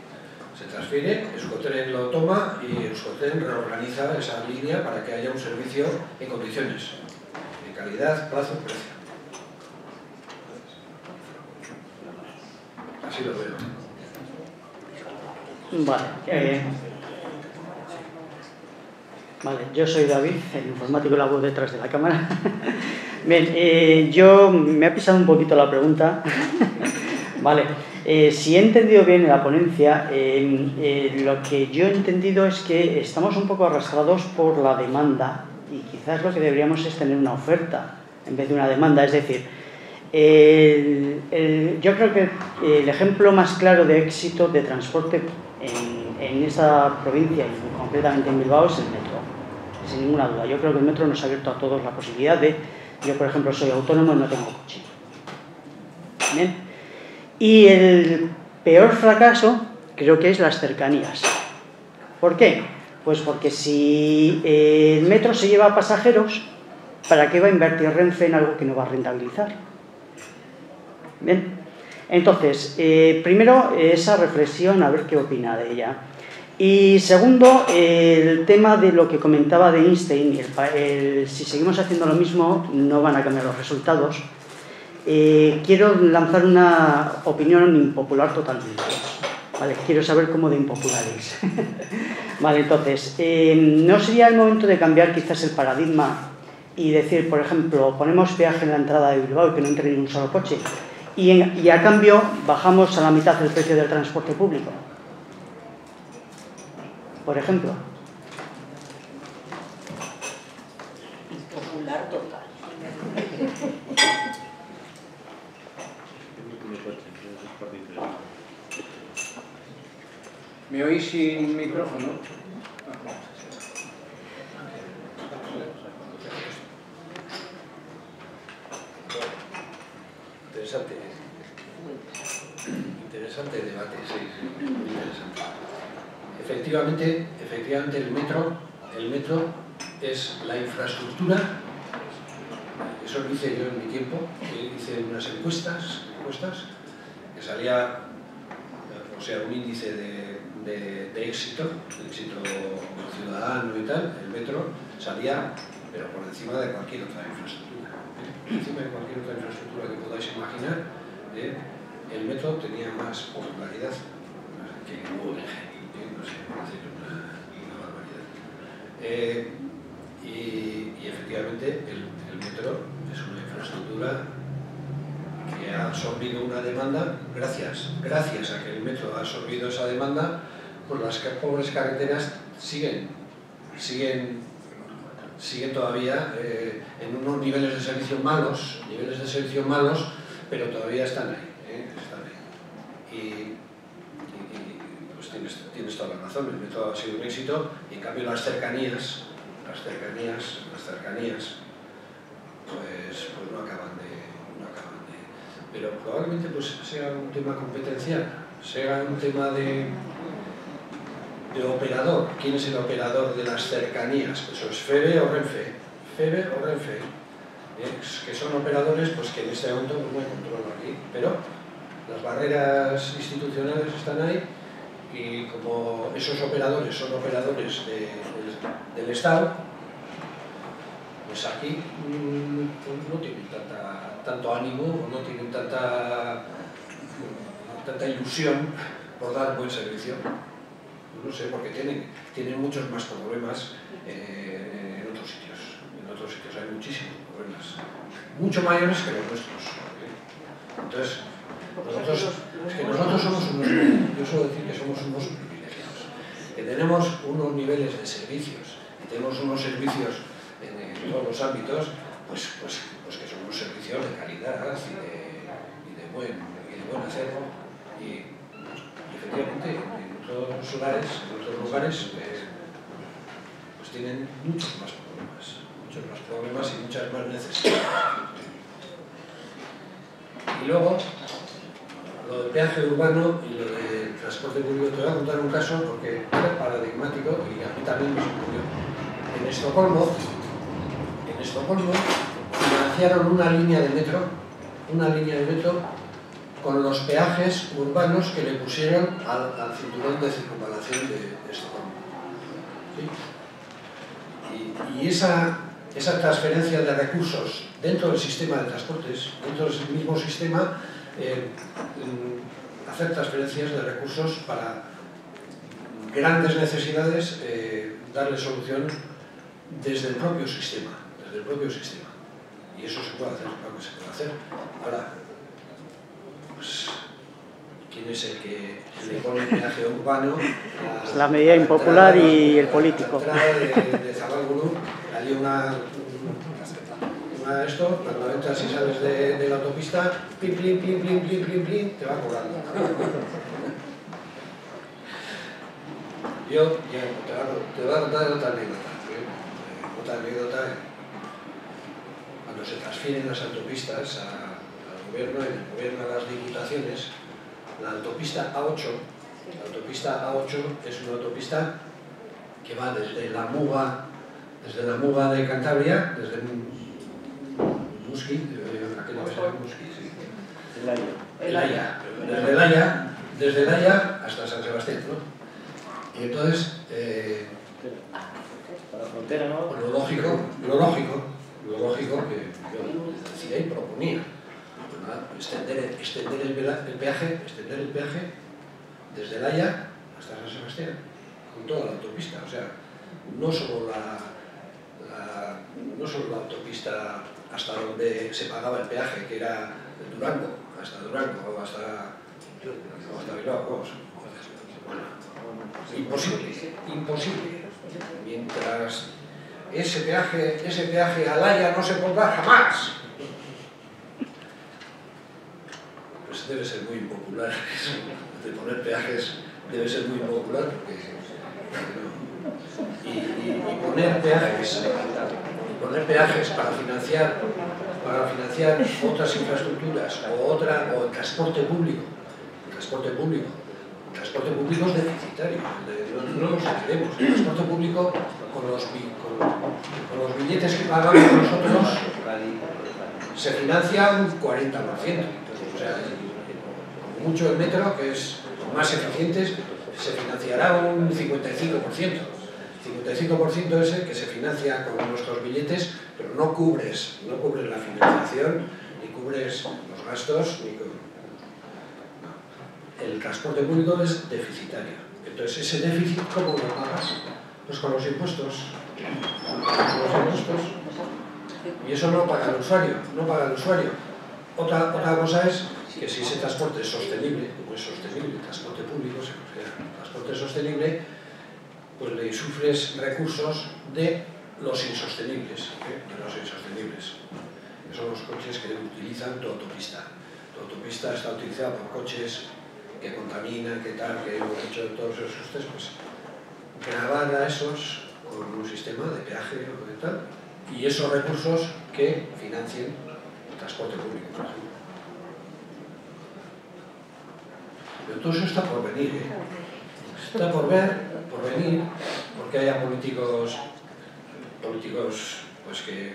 se transfiere, Euskotren lo toma y Euskotren reorganiza esa línea para que haya un servicio en condiciones, de calidad, plazo, precio. Así lo veo. Vale. Eh, vale, yo soy David, el informático la voz detrás de la cámara. Bien, eh, yo me ha pisado un poquito la pregunta. vale. Eh, si he entendido bien la ponencia, eh, eh, lo que yo he entendido es que estamos un poco arrastrados por la demanda y quizás lo que deberíamos es tener una oferta en vez de una demanda. Es decir, yo creo que el ejemplo más claro de éxito de transporte en, en esta provincia y concretamente en Bilbao es el metro, sin ninguna duda. Yo creo que el metro nos ha abierto a todos la posibilidad de, yo por ejemplo soy autónomo y no tengo coche. ¿Bien? Y el peor fracaso creo que es las cercanías. ¿Por qué? Pues porque si el metro se lleva a pasajeros, ¿para qué va a invertir Renfe en algo que no va a rentabilizar? Bien, entonces, eh, primero esa reflexión, a ver qué opina de ella. Y segundo, el tema de lo que comentaba de Einstein, el, el, si seguimos haciendo lo mismo no van a cambiar los resultados, eh, quiero lanzar una opinión impopular totalmente. Vale, quiero saber cómo de impopular es. vale, entonces, eh, ¿no sería el momento de cambiar quizás el paradigma y decir, por ejemplo, ponemos peaje en la entrada de Bilbao y que no entre ni un solo coche y, y a cambio bajamos a la mitad el precio del transporte público? Por ejemplo. Impopular total. ¿Me oís sin micrófono? Interesante. Interesante debate, sí, interesante. Efectivamente, efectivamente el metro, el metro es la infraestructura, eso lo hice yo en mi tiempo, hice unas encuestas, encuestas que salía, o sea, un índice de de, éxito, de éxito ciudadano y tal, el metro salía, pero por encima de cualquier otra infraestructura. Por encima de cualquier otra infraestructura que podáis imaginar, ¿eh? el metro tenía más popularidad que UNG, ¿eh? no sé, decir una, una barbaridad. Eh, y, efectivamente el metro es una infraestructura que ha absorbido una demanda, gracias, gracias a que el metro ha absorbido esa demanda, pues las pobres carreteras siguen, siguen, siguen todavía eh, en unos niveles de servicio malos, niveles de servicio malos, pero todavía están ahí, ¿eh? están ahí. Y, pues tienes, tienes toda la razón, el método ha sido un éxito y en cambio las cercanías, las cercanías, las cercanías, pues, pues no acaban de... Pero probablemente pues sea un tema competencial, sea un tema de, de operador. ¿Quién es el operador de las cercanías? ¿Eso es FEBE o RENFE? FEBE o RENFE. Eh, que son operadores pues que en este momento pues, no hay control aquí, pero las barreras institucionales están ahí y como esos operadores son operadores de, de, del Estado, pues aquí mm, pues no tienen tanta, tanto ánimo, no tienen tanta, tanta ilusión por dar buen servicio. No sé, porque tienen, tienen muchos más problemas eh, en otros sitios. En otros sitios hay muchísimos problemas, mucho mayores que los nuestros. ¿eh? Entonces, nosotros, es que nosotros somos unos, yo suelo decir que somos unos privilegiados, que tenemos unos niveles de servicios, y tenemos unos servicios en, todos los ámbitos, pues, pues, que unos servicios de calidad y de, buen, y de buen hacer. Y, efectivamente, en otros lugares, en otros lugares eh, pues tienen muchos más problemas, muchos más problemas y muchas más necesidades. Y luego, lo del peaje urbano y lo del transporte público, te voy a contar un caso porque es paradigmático y a mí también me ocurrió. En Estocolmo, en Estocolmo financiaron una línea de metro, una línea de metro con los peajes urbanos que le pusieron al, cinturón de circunvalación de, de Estocolmo. Y, esa, transferencia de recursos dentro del sistema de transportes, dentro del mismo sistema, eh, hacer transferencias de recursos para grandes necesidades, eh, darle solución desde el propio sistema, desde el propio sistema. Y eso se puede hacer, claro que se puede hacer. Ahora, pues, ¿quién es el que le pone el peaje urbano? A, la medida impopular la y el político. La de, de hay una, una esto, cuando entras y sales de, de la autopista, plim, plim, plim, plim, plim, plim, plim, te va cobrando. Yo, ya, te, va, te voy a contar otra anécdota. ¿eh? Otra anécdota, cuando se transfieren las autopistas a, al gobierno, en el gobierno a las diputaciones, la autopista A8, la autopista A8 es una autopista que va desde la Muga, desde la Muga de Cantabria, desde Musqui, aquella vez era Musqui, sí. El Haya. Desde el Haya, desde el Haya hasta San Sebastián, ¿no? Y entonces, eh, Para la frontera, ¿no? lo lógico, lo lógico, lo lógico que yo decía y proponía, extender, extender el, peaje, extender el peaje desde el Haya hasta San Sebastián, con toda la autopista, o sea, no solo la, la- no solo la autopista hasta donde se pagaba el peaje, que era Durango, hasta Durango hasta, o imposible, imposible. Mientras ese peaje, ese peaje al Haya no se pondrá jamás. Pues debe ser muy impopular de poner peajes debe ser muy impopular porque y, poner peajes poner peajes para financiar para financiar otras infraestructuras o otra o el transporte público. El transporte público transporte público es deficitario de- no, no nos olvidemos el transporte público con los, los billetes que pagamos nosotros se financia un 40%. O sea, mucho el metro, que es más eficiente, se financiará un 55%. 55% es el que se financia con nuestros billetes, pero no cubres, no cubres la financiación, ni cubres los gastos, ni cu- no. El transporte público es deficitario. Entonces, ese déficit, ¿cómo lo pagas? Pues con los impuestos. Y eso no paga el usuario, no paga el usuario. Otra, otra cosa es que si ese transporte es sostenible, como es sostenible transporte público, se considera transporte sostenible, pues le sufres recursos de los insostenibles, ¿eh? de los insostenibles. Que son los coches que utilizan tu autopista. Tu autopista está utilizada por coches que contamina, que tal, que hemos hecho todos esos test, pues grabar a esos con un sistema de peaje o de tal, y esos recursos que financien el transporte público, por ejemplo. Pero todo eso está por venir, ¿eh? Está por ver, por venir, porque haya políticos, políticos pues que,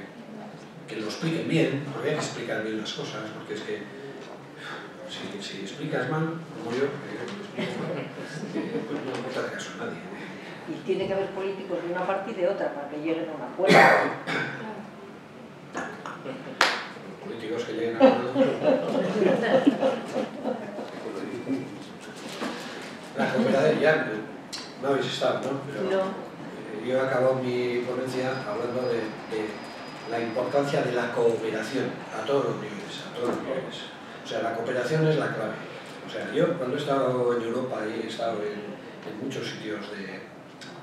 que lo expliquen bien, porque hay que explicar bien las cosas, porque es que si, si explicas mal, como yo, eh, pues no, hace caso a nadie. Y tiene que haber políticos de una parte y de otra para que lleguen a un acuerdo. Políticos que lleguen a La cooperación, ya no habéis estado, ¿no? Pero No. eh, yo he acabado mi ponencia hablando de, de la importancia de la cooperación a todos los niveles, a todos los niveles. O sea, la cooperación es la clave. O sea, yo cuando he estado en Europa y he estado en, en muchos sitios de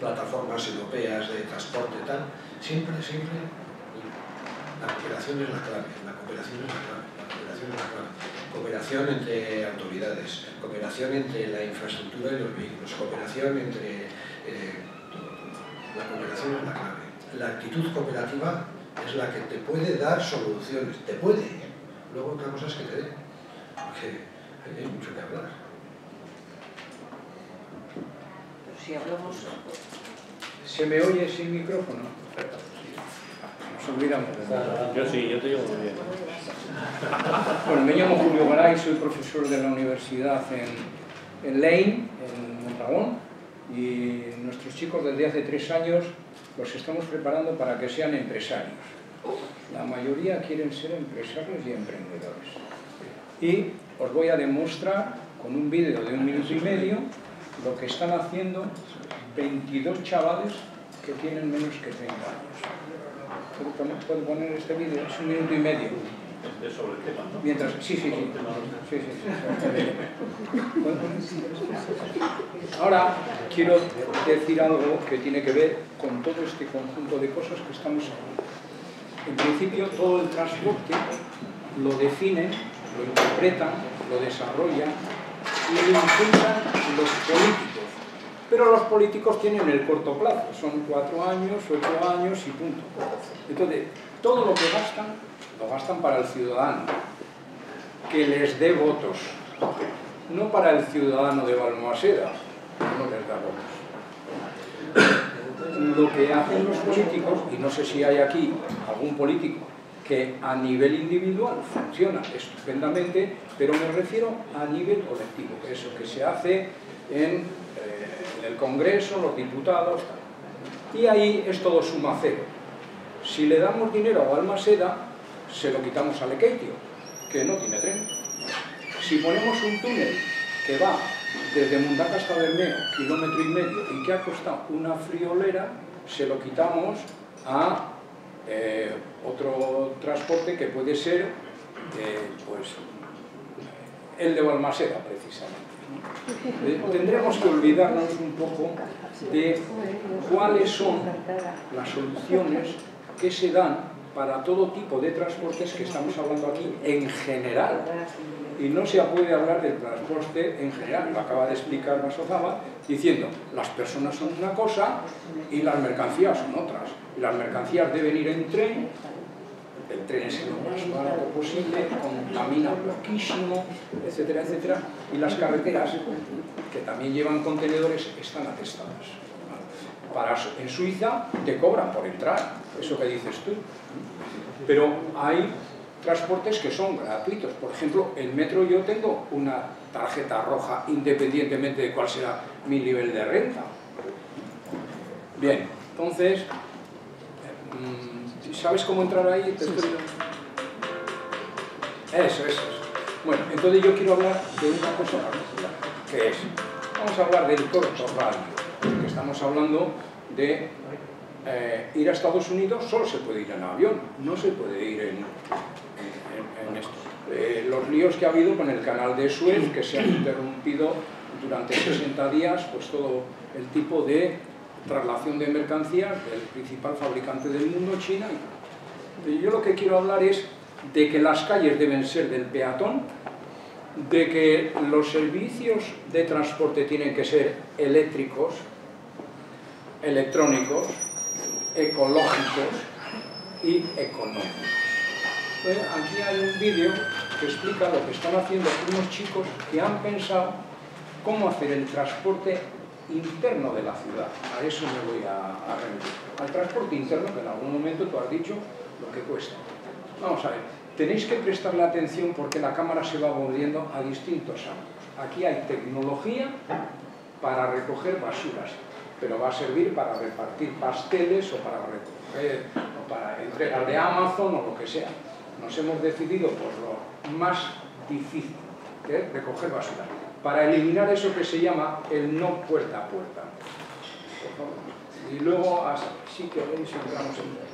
plataformas europeas de transporte y tal, siempre, siempre la cooperación es la clave, la cooperación es la clave, la cooperación es la clave. Cooperación entre autoridades, cooperación entre la infraestructura y los vehículos, cooperación entre... eh. La cooperación es la clave. La actitud cooperativa es la que te puede dar soluciones, te puede. Luego otra cosa es que te dé, porque hay mucho que hablar. Si hablamos... ¿Se me oye sin micrófono? Nos olvidamos. Yo sí, yo te digo muy bien. Bueno, me llamo Julio Garay, soy profesor de la universidad en, en Lane, en Mondragón, y nuestros chicos desde hace tres años los estamos preparando para que sean empresarios. La mayoría quieren ser empresarios y emprendedores. Y os voy a demostrar con un vídeo de un minuto y medio lo que están haciendo 22 chavales que tienen menos que 30 años. ¿Puedo poner, puedo poner este vídeo? Es un minuto y medio. Es sobre el tema, ¿no? Mientras, sí, sí, sí. sí, sí. Ahora quiero decir algo que tiene que ver con todo este conjunto de cosas que estamos hablando. En principio, todo el transporte lo definen, lo interpretan, lo desarrollan y lo los políticos. Pero los políticos tienen el corto plazo, son cuatro años, ocho años y punto. Entonces, todo lo que gastan, lo gastan para el ciudadano, que les dé votos, no para el ciudadano de Balmoaseda, no les da votos. Lo que hacen los políticos, y no sé si hay aquí algún político que a nivel individual funciona estupendamente, pero me refiero a nivel colectivo, eso que se hace en, el Congreso, los diputados, y ahí es todo suma cero. Si le damos dinero a Balmaseda, se lo quitamos a Lekeitio, que no tiene tren. Si ponemos un túnel que va desde Mundaka hasta Bermeo, kilómetro y medio, y que ha costado una friolera, se lo quitamos a eh, otro transporte que puede ser eh, pues, el de Balmaseda, precisamente. Eh, tendremos que olvidarnos un poco de cuáles son las soluciones que se dan para todo tipo de transportes que estamos hablando aquí en general. Y no se puede hablar del transporte en general, lo acaba de explicar Masozaba, diciendo las personas son una cosa y las mercancías son otras. Las mercancías deben ir en tren, el tren es lo más barato posible, contamina poquísimo, etcétera, etcétera, y las carreteras, que también llevan contenedores, están atestadas. En Suiza te cobran por entrar, eso que dices tú. Pero hay transportes que son gratuitos. Por ejemplo, el metro yo tengo una tarjeta roja independientemente de cuál será mi nivel de renta. Bien, entonces, mm, ¿sabes cómo entrar ahí? Te estoy- Eso, eso, eso. Bueno, entonces yo quiero hablar de una cosa que es, vamos a hablar del corto radio, porque estamos hablando de eh, ir a Estados Unidos, solo se puede ir en avión, no se puede ir en, en- en esto. Eh, los líos que ha habido con el canal de Suez, que se han interrumpido durante 60 días, pues todo el tipo de traslación de mercancías del principal fabricante del mundo, China. yo lo que quiero hablar es de que las calles deben ser del peatón de que los servicios de transporte tienen que ser eléctricos, electrónicos, ecológicos y económicos. aquí hay un vídeo que explica lo que están haciendo unos chicos que han pensado cómo hacer el transporte interno de la ciudad. A eso me voy a, a remitir. Al transporte interno, que en algún momento tú has dicho lo que cuesta. Vamos a ver, tenéis que prestarle atención porque la cámara se va moviendo a distintos ángulos. Aquí hay tecnología para recoger basuras, pero va a servir para repartir pasteles o para recoger o para entregar de Amazon o lo que sea. Nos hemos decidido por lo más difícil, que es recoger basura, para eliminar eso que se llama el no puerta a puerta. Y luego, así que entramos en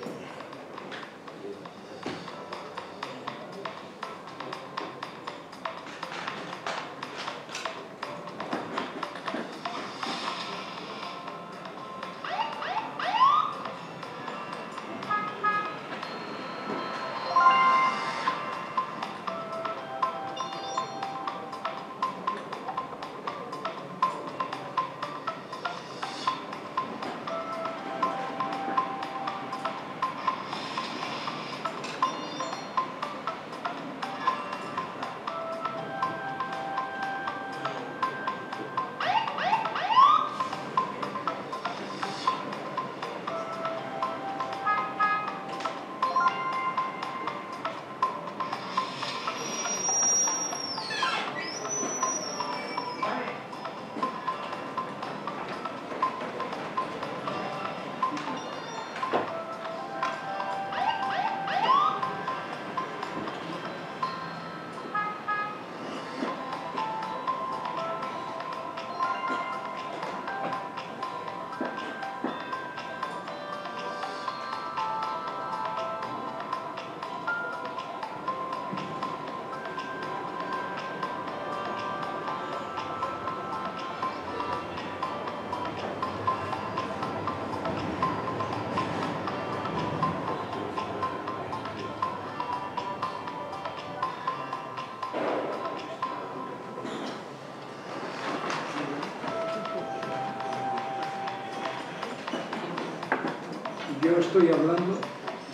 estoy hablando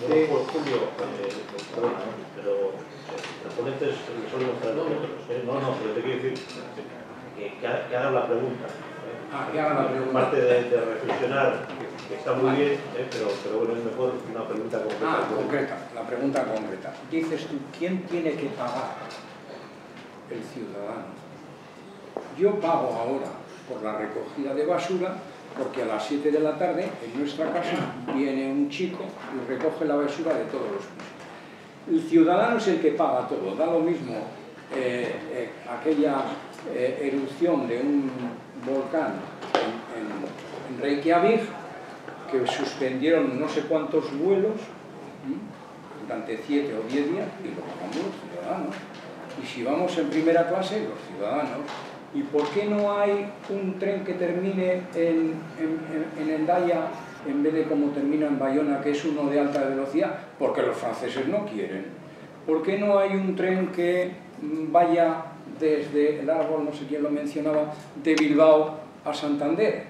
de... Bueno, Julio, eh, pero los ponentes son los nosotros. ¿eh? No, no, pero te quiero decir que, que, haga la pregunta. ¿eh? Ah, que haga la pregunta. Aparte de, reflexionar, que, está muy bien, ¿eh? pero, pero bueno, es mejor una pregunta concreta. Ah, concreta, la pregunta concreta. Dices tú, ¿quién tiene que pagar? El ciudadano. Yo pago ahora por la recogida de basura porque a las 7 de la tarde en nuestra casa viene un chico y recoge la basura de todos los pisos. El ciudadano es el que paga todo, da lo mismo eh, eh, aquella eh, erupción de un volcán en, Reykjavik que suspendieron no sé cuántos vuelos durante 7 o 10 días y lo pagamos los ciudadanos. Y si vamos en primera clase, los ciudadanos ¿Y por qué no hay un tren que termine en, en, en Endaya en vez de como termina en Bayona, que es uno de alta velocidad? Porque los franceses no quieren. ¿Por qué no hay un tren que vaya desde el árbol, no sé quién lo mencionaba, de Bilbao a Santander?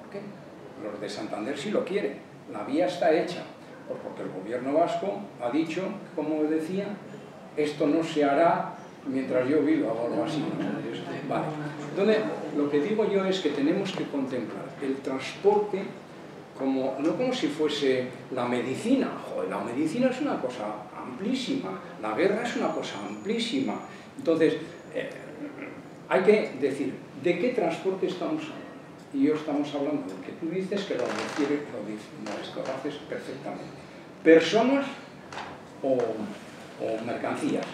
¿Por qué? Los de Santander sí lo quieren. La vía está hecha. Porque el gobierno vasco ha dicho, como decía, esto no se hará mientras yo viva o algo así. Vale. Entonces, lo que digo yo es que tenemos que contemplar el transporte como, no como si fuese la medicina. Joder, la medicina es una cosa amplísima, la guerra es una cosa amplísima. Entonces, eh, hay que decir, ¿de qué transporte estamos hablando? Y yo estamos hablando de que tú dices que lo refiere, lo, dices, lo haces perfectamente. Personas o mercancías.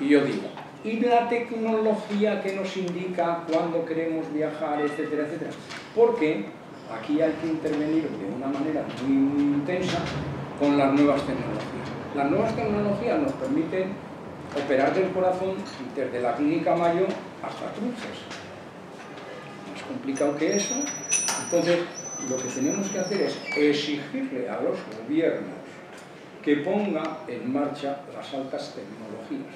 Y yo digo, y la tecnología que nos indica cuándo queremos viajar, etcétera, etcétera. Porque aquí hay que intervenir de una manera muy, intensa con las nuevas tecnologías. Las nuevas tecnologías nos permiten operar del corazón desde la clínica Mayo hasta Cruces. Más complicado que eso. Entonces, lo que tenemos que hacer es exigirle a los gobiernos que pongan en marcha las altas tecnologías,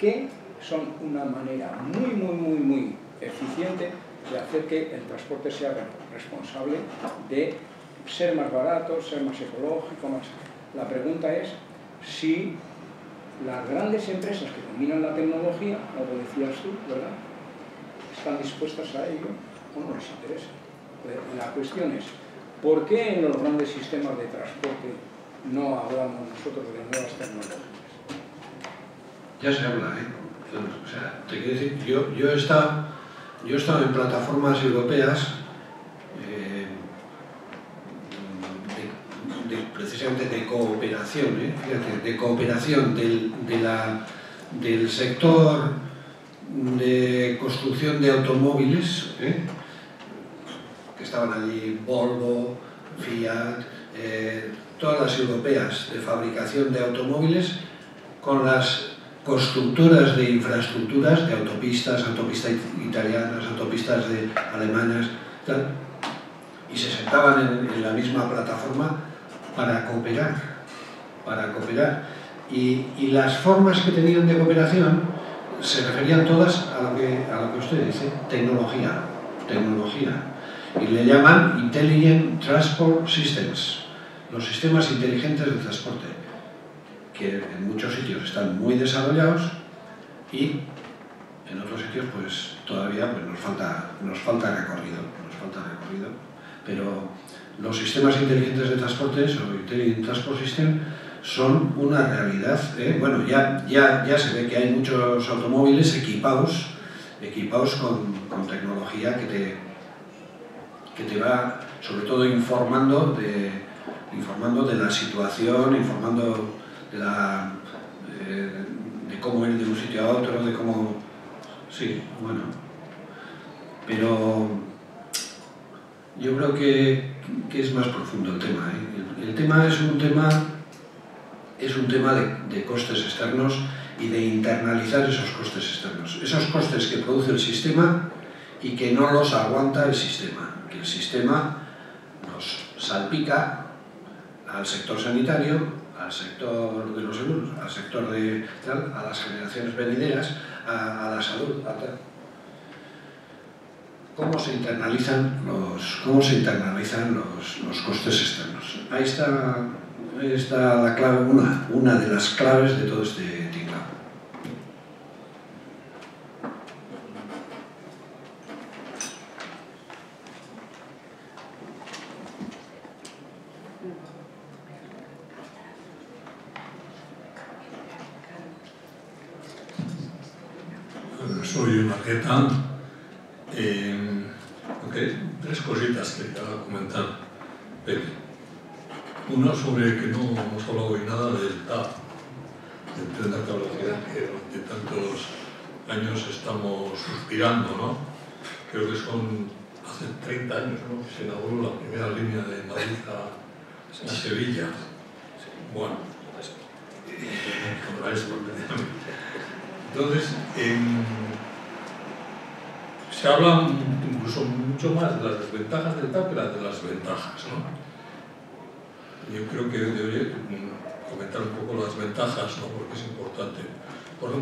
que son una manera muy, muy, muy, muy eficiente de hacer que el transporte sea responsable de ser más barato, ser más ecológico, más... La pregunta es si las grandes empresas que dominan la tecnología, como decías tú, ¿verdad? están dispuestas a ello o no les interesa. La cuestión es, ¿por qué en los grandes sistemas de transporte no hablamos nosotros de nuevas tecnologías? Ya se habla, ¿eh? O sea, te quiero decir, yo, yo, he, estado, yo he en plataformas europeas eh, precisamente de cooperación, ¿eh? Fíjate, de cooperación del, del sector de construcción de automóviles, ¿eh? que estaban allí Volvo, Fiat, eh, todas las europeas de fabricación de automóviles, con las constructoras de infraestructuras, de autopistas, autopistas italianas, autopistas de alemanas, y se sentaban en, la misma plataforma para cooperar, para cooperar. Y, y las formas que tenían de cooperación se referían todas a lo que, a lo que usted dice, tecnología, tecnología. Y le llaman Intelligent Transport Systems, los sistemas inteligentes de transporte, que en muchos sitios están muy desarrollados y en otros sitios pues todavía pues, nos, falta, nos falta recorrido, nos falta recorrido. Pero los sistemas inteligentes de transporte, o Intelligent Transport System, son una realidad. ¿eh? Bueno, ya, ya, ya se ve que hay muchos automóviles equipados, equipados con, con tecnología que te, que te va, sobre todo, informando de, informando de la situación, informando de, de cómo ir de un sitio a otro, de cómo... Sí, bueno. Pero yo creo que, que es más profundo el tema. ¿eh? El, el tema es un tema es un tema de, de, costes externos y de internalizar esos costes externos. Esos costes que produce el sistema y que no los aguanta el sistema. Que el sistema nos salpica al sector sanitario, al sector de los seguros, al sector de tal, a las generaciones venideras, a, a la salud, a tal. ¿Cómo se internalizan los, cómo se internalizan los, los costes externos? Ahí está está la clave, una, una de las claves de todo este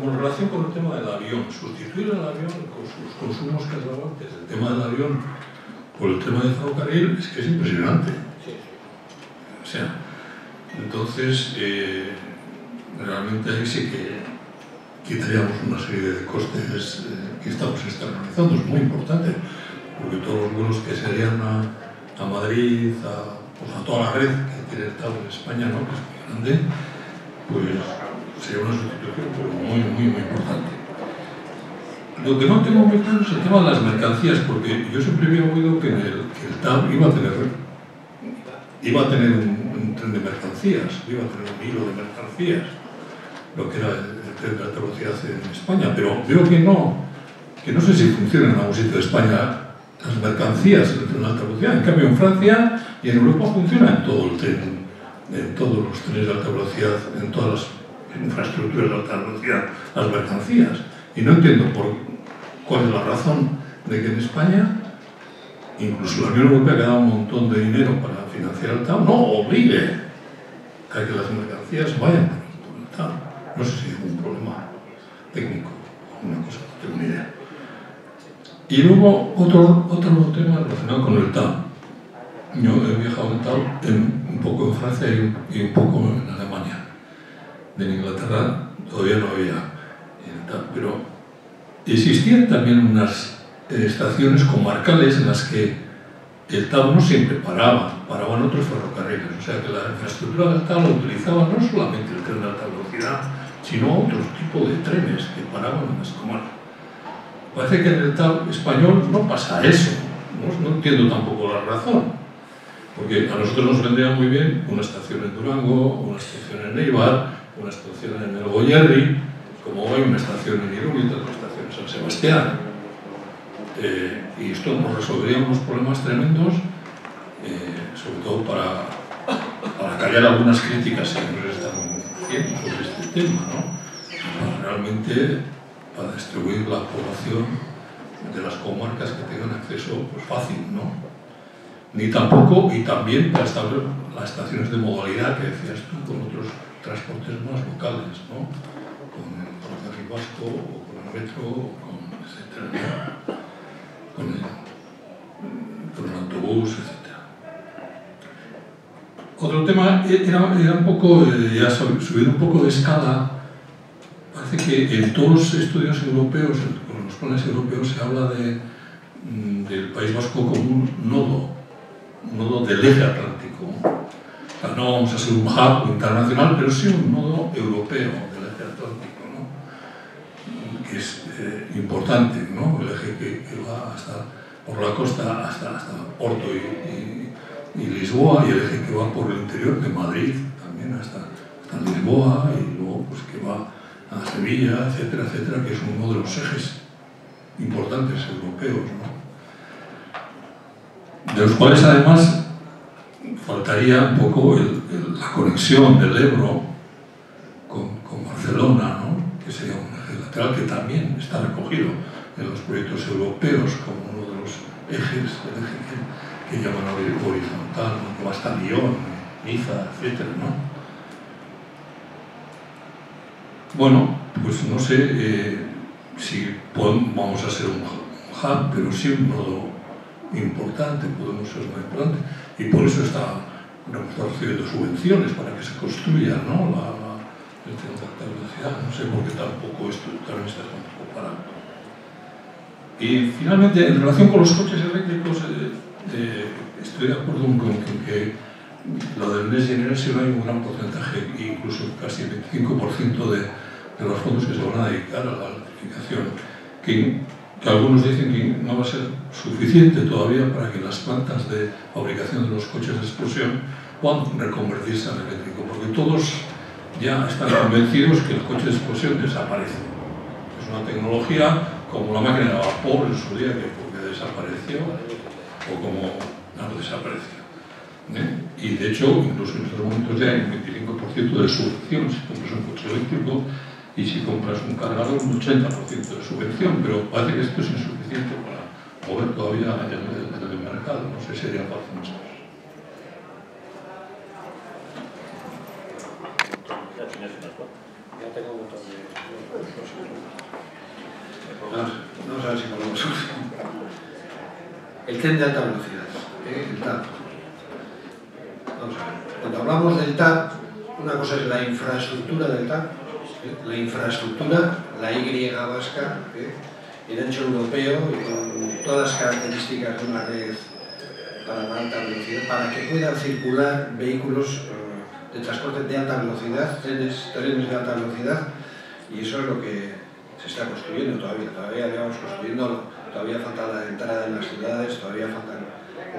en relación con o tema del avión, sustituir el avión con sus consumos cazabantes, el tema del avión por el tema del ferrocarril, es que es impresionante. O sea, entonces, eh, realmente ahí sí que quitaríamos una serie de costes eh, que estamos externalizando, es muy importante, porque todos los vuelos que se harían a, a Madrid, a, pues a toda la red que tiene el Estado en España, ¿no? que es muy grande, pues sería una sustitución pero muy, muy, muy importante. Lo que no tengo muy claro es el tema de las mercancías, porque yo siempre había oído que, el, que el TAP iba a tener, iba a tener un, un, tren de mercancías, iba a tener un hilo de mercancías, lo que era el, el tren de alta velocidad en España, pero veo que no, que no sé si funciona en algún sitio de España las mercancías del tren de alta velocidad. En cambio, en Francia y en Europa funciona en todo el tren, en todos los trenes de alta velocidad, en todas las infraestructuras de alta velocidad, las mercancías. Y no entiendo por cuál es la razón de que en España, incluso la Unión Europea que dado un montón de dinero para financiar el TAP, no obligue a que las mercancías vayan por el TAP. No sé si es un problema técnico o una cosa, no tengo ni idea. Y luego otro, otro tema relacionado con el TAP. Yo he viajado en en, un poco en Francia y un, y un poco en Alemania. De Inglaterra todavía no había TAP, pero existían también unas eh, estaciones comarcales en las que el TAP no siempre paraba, paraban otros ferrocarriles. O sea que la infraestructura del TAP lo utilizaba no solamente el tren de alta velocidad, sino otros tipos de trenes que paraban en las comarcas. Parece que en el TAP español no pasa eso. No, no entiendo tampoco la razón. Porque a nosotros nos vendría muy bien una estación en Durango, una estación en Eibar, una estación en El Goyerri, como hoy una estación en y otra estación en San Sebastián. Eh, y esto nos resolvería unos problemas tremendos, eh, sobre todo para, para callar algunas críticas que nos están haciendo sobre este tema, ¿no? Realmente para distribuir la población de las comarcas que tengan acceso pues, fácil, ¿no? Ni tampoco, y también establecer las estaciones de modalidad que decías tú, con otros transportes más locales, ¿no? Con el ferrocarril vasco, o con el metro, con, etcétera, con, el, con el autobús, etcétera. Otro tema era, era un poco, eh, ya subir un poco de escala, parece que en todos los estudios europeos, en los planes europeos, se habla de, mm, del País Vasco como un nodo, nodo del eje atlántico. No vamos a ser un hub internacional, pero sí un nodo europeo del eje atlántico, ¿no? que es eh, importante, ¿no? el eje que, va hasta, por la costa hasta, hasta Porto y, Lisboa, y el eje que va por el interior de Madrid también hasta, hasta Lisboa, y luego pues, que va a Sevilla, etcétera, etcétera, que es uno de los ejes importantes europeos, ¿no? De los cuales además faltaría un poco la conexión del Ebro con, con Barcelona, ¿no? que sería un eje lateral que también está recogido en los proyectos europeos como uno de los ejes, el eje que, que llaman horizontal, que va hasta Lyon, Niza, etcétera, ¿no? Bueno, pues no sé eh, si vamos a ser un hub, pero sí un nodo importante, podemos ser muy importante, y por eso está, recibiendo subvenciones para que se construya ¿no? la, la, el tren de alta velocidad, no sé por qué tampoco esto también está un poco parado. Y finalmente, en relación con los coches eléctricos, eh, eh, estoy de acuerdo con que, que lo del Next Generation hay un gran porcentaje, incluso casi el 25% de, de los fondos que se van a dedicar a la electrificación, que, que, algunos dicen que no va a ser suficiente todavía para que las plantas de fabricación de los coches de explosión puedan reconvertirse al eléctrico, porque todos ya están convencidos que el coche de explosión desaparece. Es una tecnología como la máquina de vapor en su día, que desapareció, o como no desapareció. ¿Eh? Y de hecho, incluso en estos momentos ya hay un 25% de subvención si compras un coche eléctrico y si compras un cargador un 80% de subvención, pero parece que esto es insuficiente para mover todavía en el, en el mercado. No sé si sería fácil más. Ya tengo un montón de... Vamos a ver si podemos. El tren de alta velocidad, ¿eh? el TAP. Vamos a ver. Cuando hablamos del TAP, una cosa es la infraestructura del TAP, ¿eh? la infraestructura, la Y vasca, ¿eh? Ancho europeo y con todas las características de una red para la alta velocidad, para que puedan circular vehículos eh, de transporte de alta velocidad, trenes, trenes de alta velocidad, y eso es lo que se está construyendo todavía, todavía vamos construyendo, todavía falta la entrada en las ciudades, todavía falta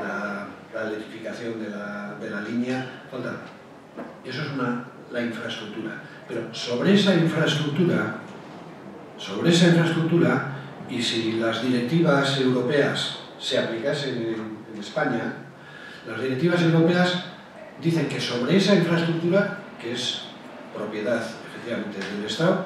la, la electrificación de la, de la línea, falta. Eso es una, la infraestructura. Pero sobre esa infraestructura, sobre esa infraestructura, y si las directivas europeas se aplicasen en, España, las directivas europeas dicen que sobre esa infraestructura, que es propiedad efectivamente del Estado,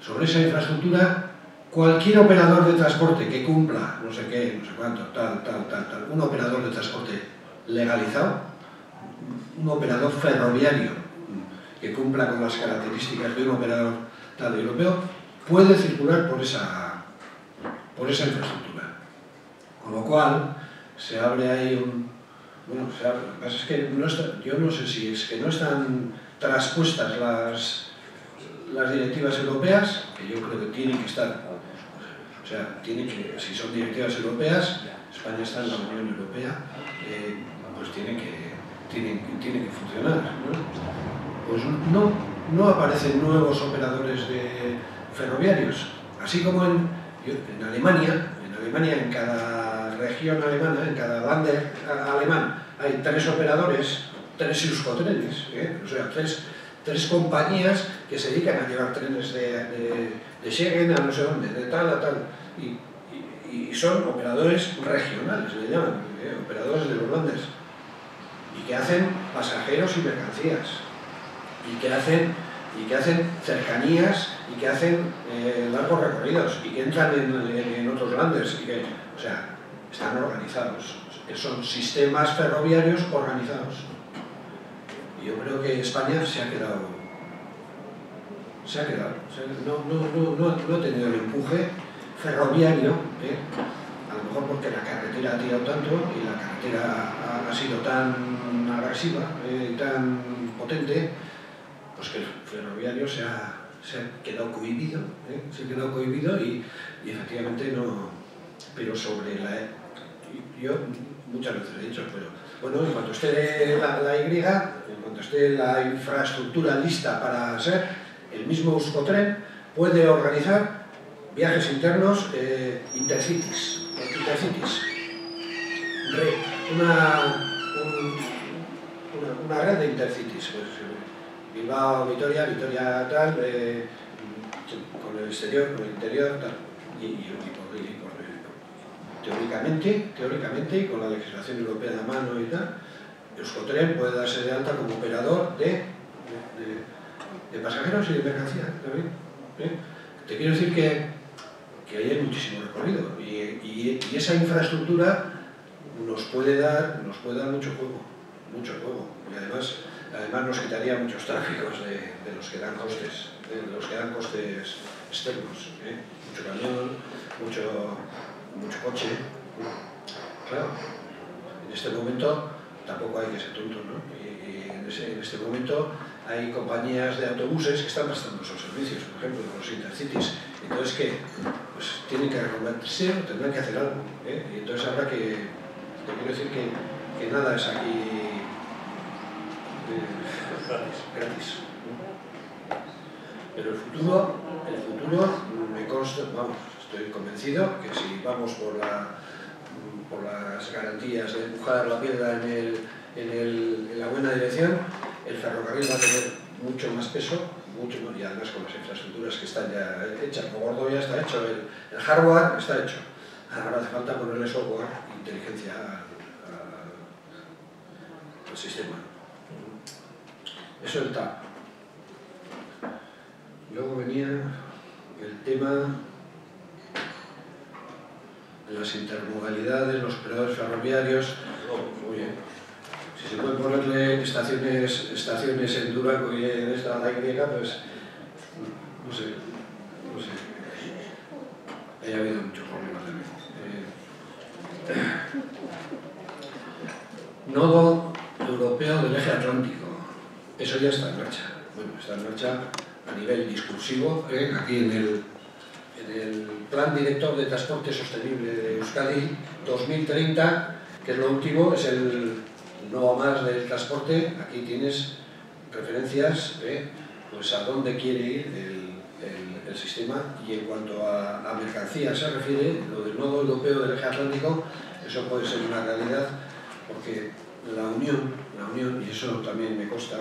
sobre esa infraestructura, cualquier operador de transporte que cumpla no sé qué, no sé cuánto, tal, tal, tal, tal, un operador de transporte legalizado, un operador ferroviario que cumpla con las características de un operador tal europeo, puede circular por esa, por esa infraestructura. Con lo cual, se abre ahí un... Bueno, se abre, lo que pasa es que no yo no sé si es que no están traspuestas las, las directivas europeas, que yo creo que tienen que estar. O sea, tienen que, si son directivas europeas, España está en la Unión Europea, eh, pues tienen que, tienen, tienen que funcionar. ¿no? Pues no, no aparecen nuevos operadores de ferroviarios, así como en, Alemania, en Alemania, en cada región alemana, en cada lander alemán, hay tres operadores, tres euskotrenes, ¿eh? o sea, tres, tres compañías que se dedican a llevar trenes de, de, de Schengen a no sé dónde, de tal a tal, y, y, y son operadores regionales, le llaman, ¿eh? operadores de los landers, y que hacen pasajeros y mercancías, y que hacen, y que hacen cercanías, y que hacen eh, largos recorridos, y que entran en, en, otros landers, y que, o sea, están organizados, son sistemas ferroviarios organizados. Y yo creo que España se ha quedado, se ha quedado, no, no, no, no, no ha tenido el empuje ferroviario, ¿eh? a lo mejor porque la carretera ha tirado tanto y la carretera ha, ha sido tan agresiva, eh, tan potente, pues que el ferroviario se ha, se ha quedado cohibido, ¿eh? se ha quedado cohibido y, y efectivamente no, pero sobre la... Yo muchas veces he dicho, pero bueno, en cuanto esté la, la Y, en cuanto esté la infraestructura lista para ser, el mismo Euskotren puede organizar viajes internos eh, intercities, una, un, una, una, red de intercities, pues, Bilbao, Vitoria, Vitoria tal, eh, con el exterior, con el interior tal, y, y, por, y por teóricamente, teóricamente, y con la legislación europea de mano y tal, Euskotren puede darse de alta como operador de, de, pasajeros y de mercancía. ¿eh? Te quiero decir que, que ahí hay muchísimo recorrido y, y, y, esa infraestructura nos puede dar, nos puede dar mucho juego, mucho juego. Y además, además nos quitaría muchos tráficos de, de los que dan costes, de los que dan costes externos. ¿eh? Mucho camión, mucho mucho coche. Claro, en este momento tampoco hay que ser tonto, ¿no? Y, y en, ese, en, este momento hay compañías de autobuses que están prestando esos servicios, por ejemplo, los intercities. Entonces, ¿qué? Pues tienen que reconvertirse o tendrán que hacer algo. ¿eh? Y entonces habrá que, te quiero decir que, que nada es aquí gratis. Pero el futuro, el futuro me consta, vamos, estoy convencido que si vamos por, la, por las garantías de empujar la piedra en, el, en, el, en, la buena dirección, el ferrocarril va a tener mucho más peso, mucho y además con las infraestructuras que están ya hechas, el gordo ya está hecho, el, el, hardware está hecho. Ahora hace falta ponerle software, inteligencia al sistema. Eso está. Luego venía el tema las intermodalidades, los operadores ferroviarios. Muy bien. Si se pueden ponerle estaciones, estaciones en Durango y en esta la Y, pues no sé, no sé. Ahí ha habido muchos problemas también. Eh, nodo europeo del eje atlántico. Eso ya está en marcha. Bueno, está en marcha a nivel discursivo, eh, aquí en el, en el Plan Director de Transporte Sostenible de Euskadi 2030, que es lo último, es el no más del transporte. Aquí tienes referencias eh, pues a dónde quiere ir el, el, sistema y en cuanto a, a mercancía se refiere, lo del nodo europeo del eje atlántico, eso puede ser una realidad porque la Unión, la Unión y eso también me consta,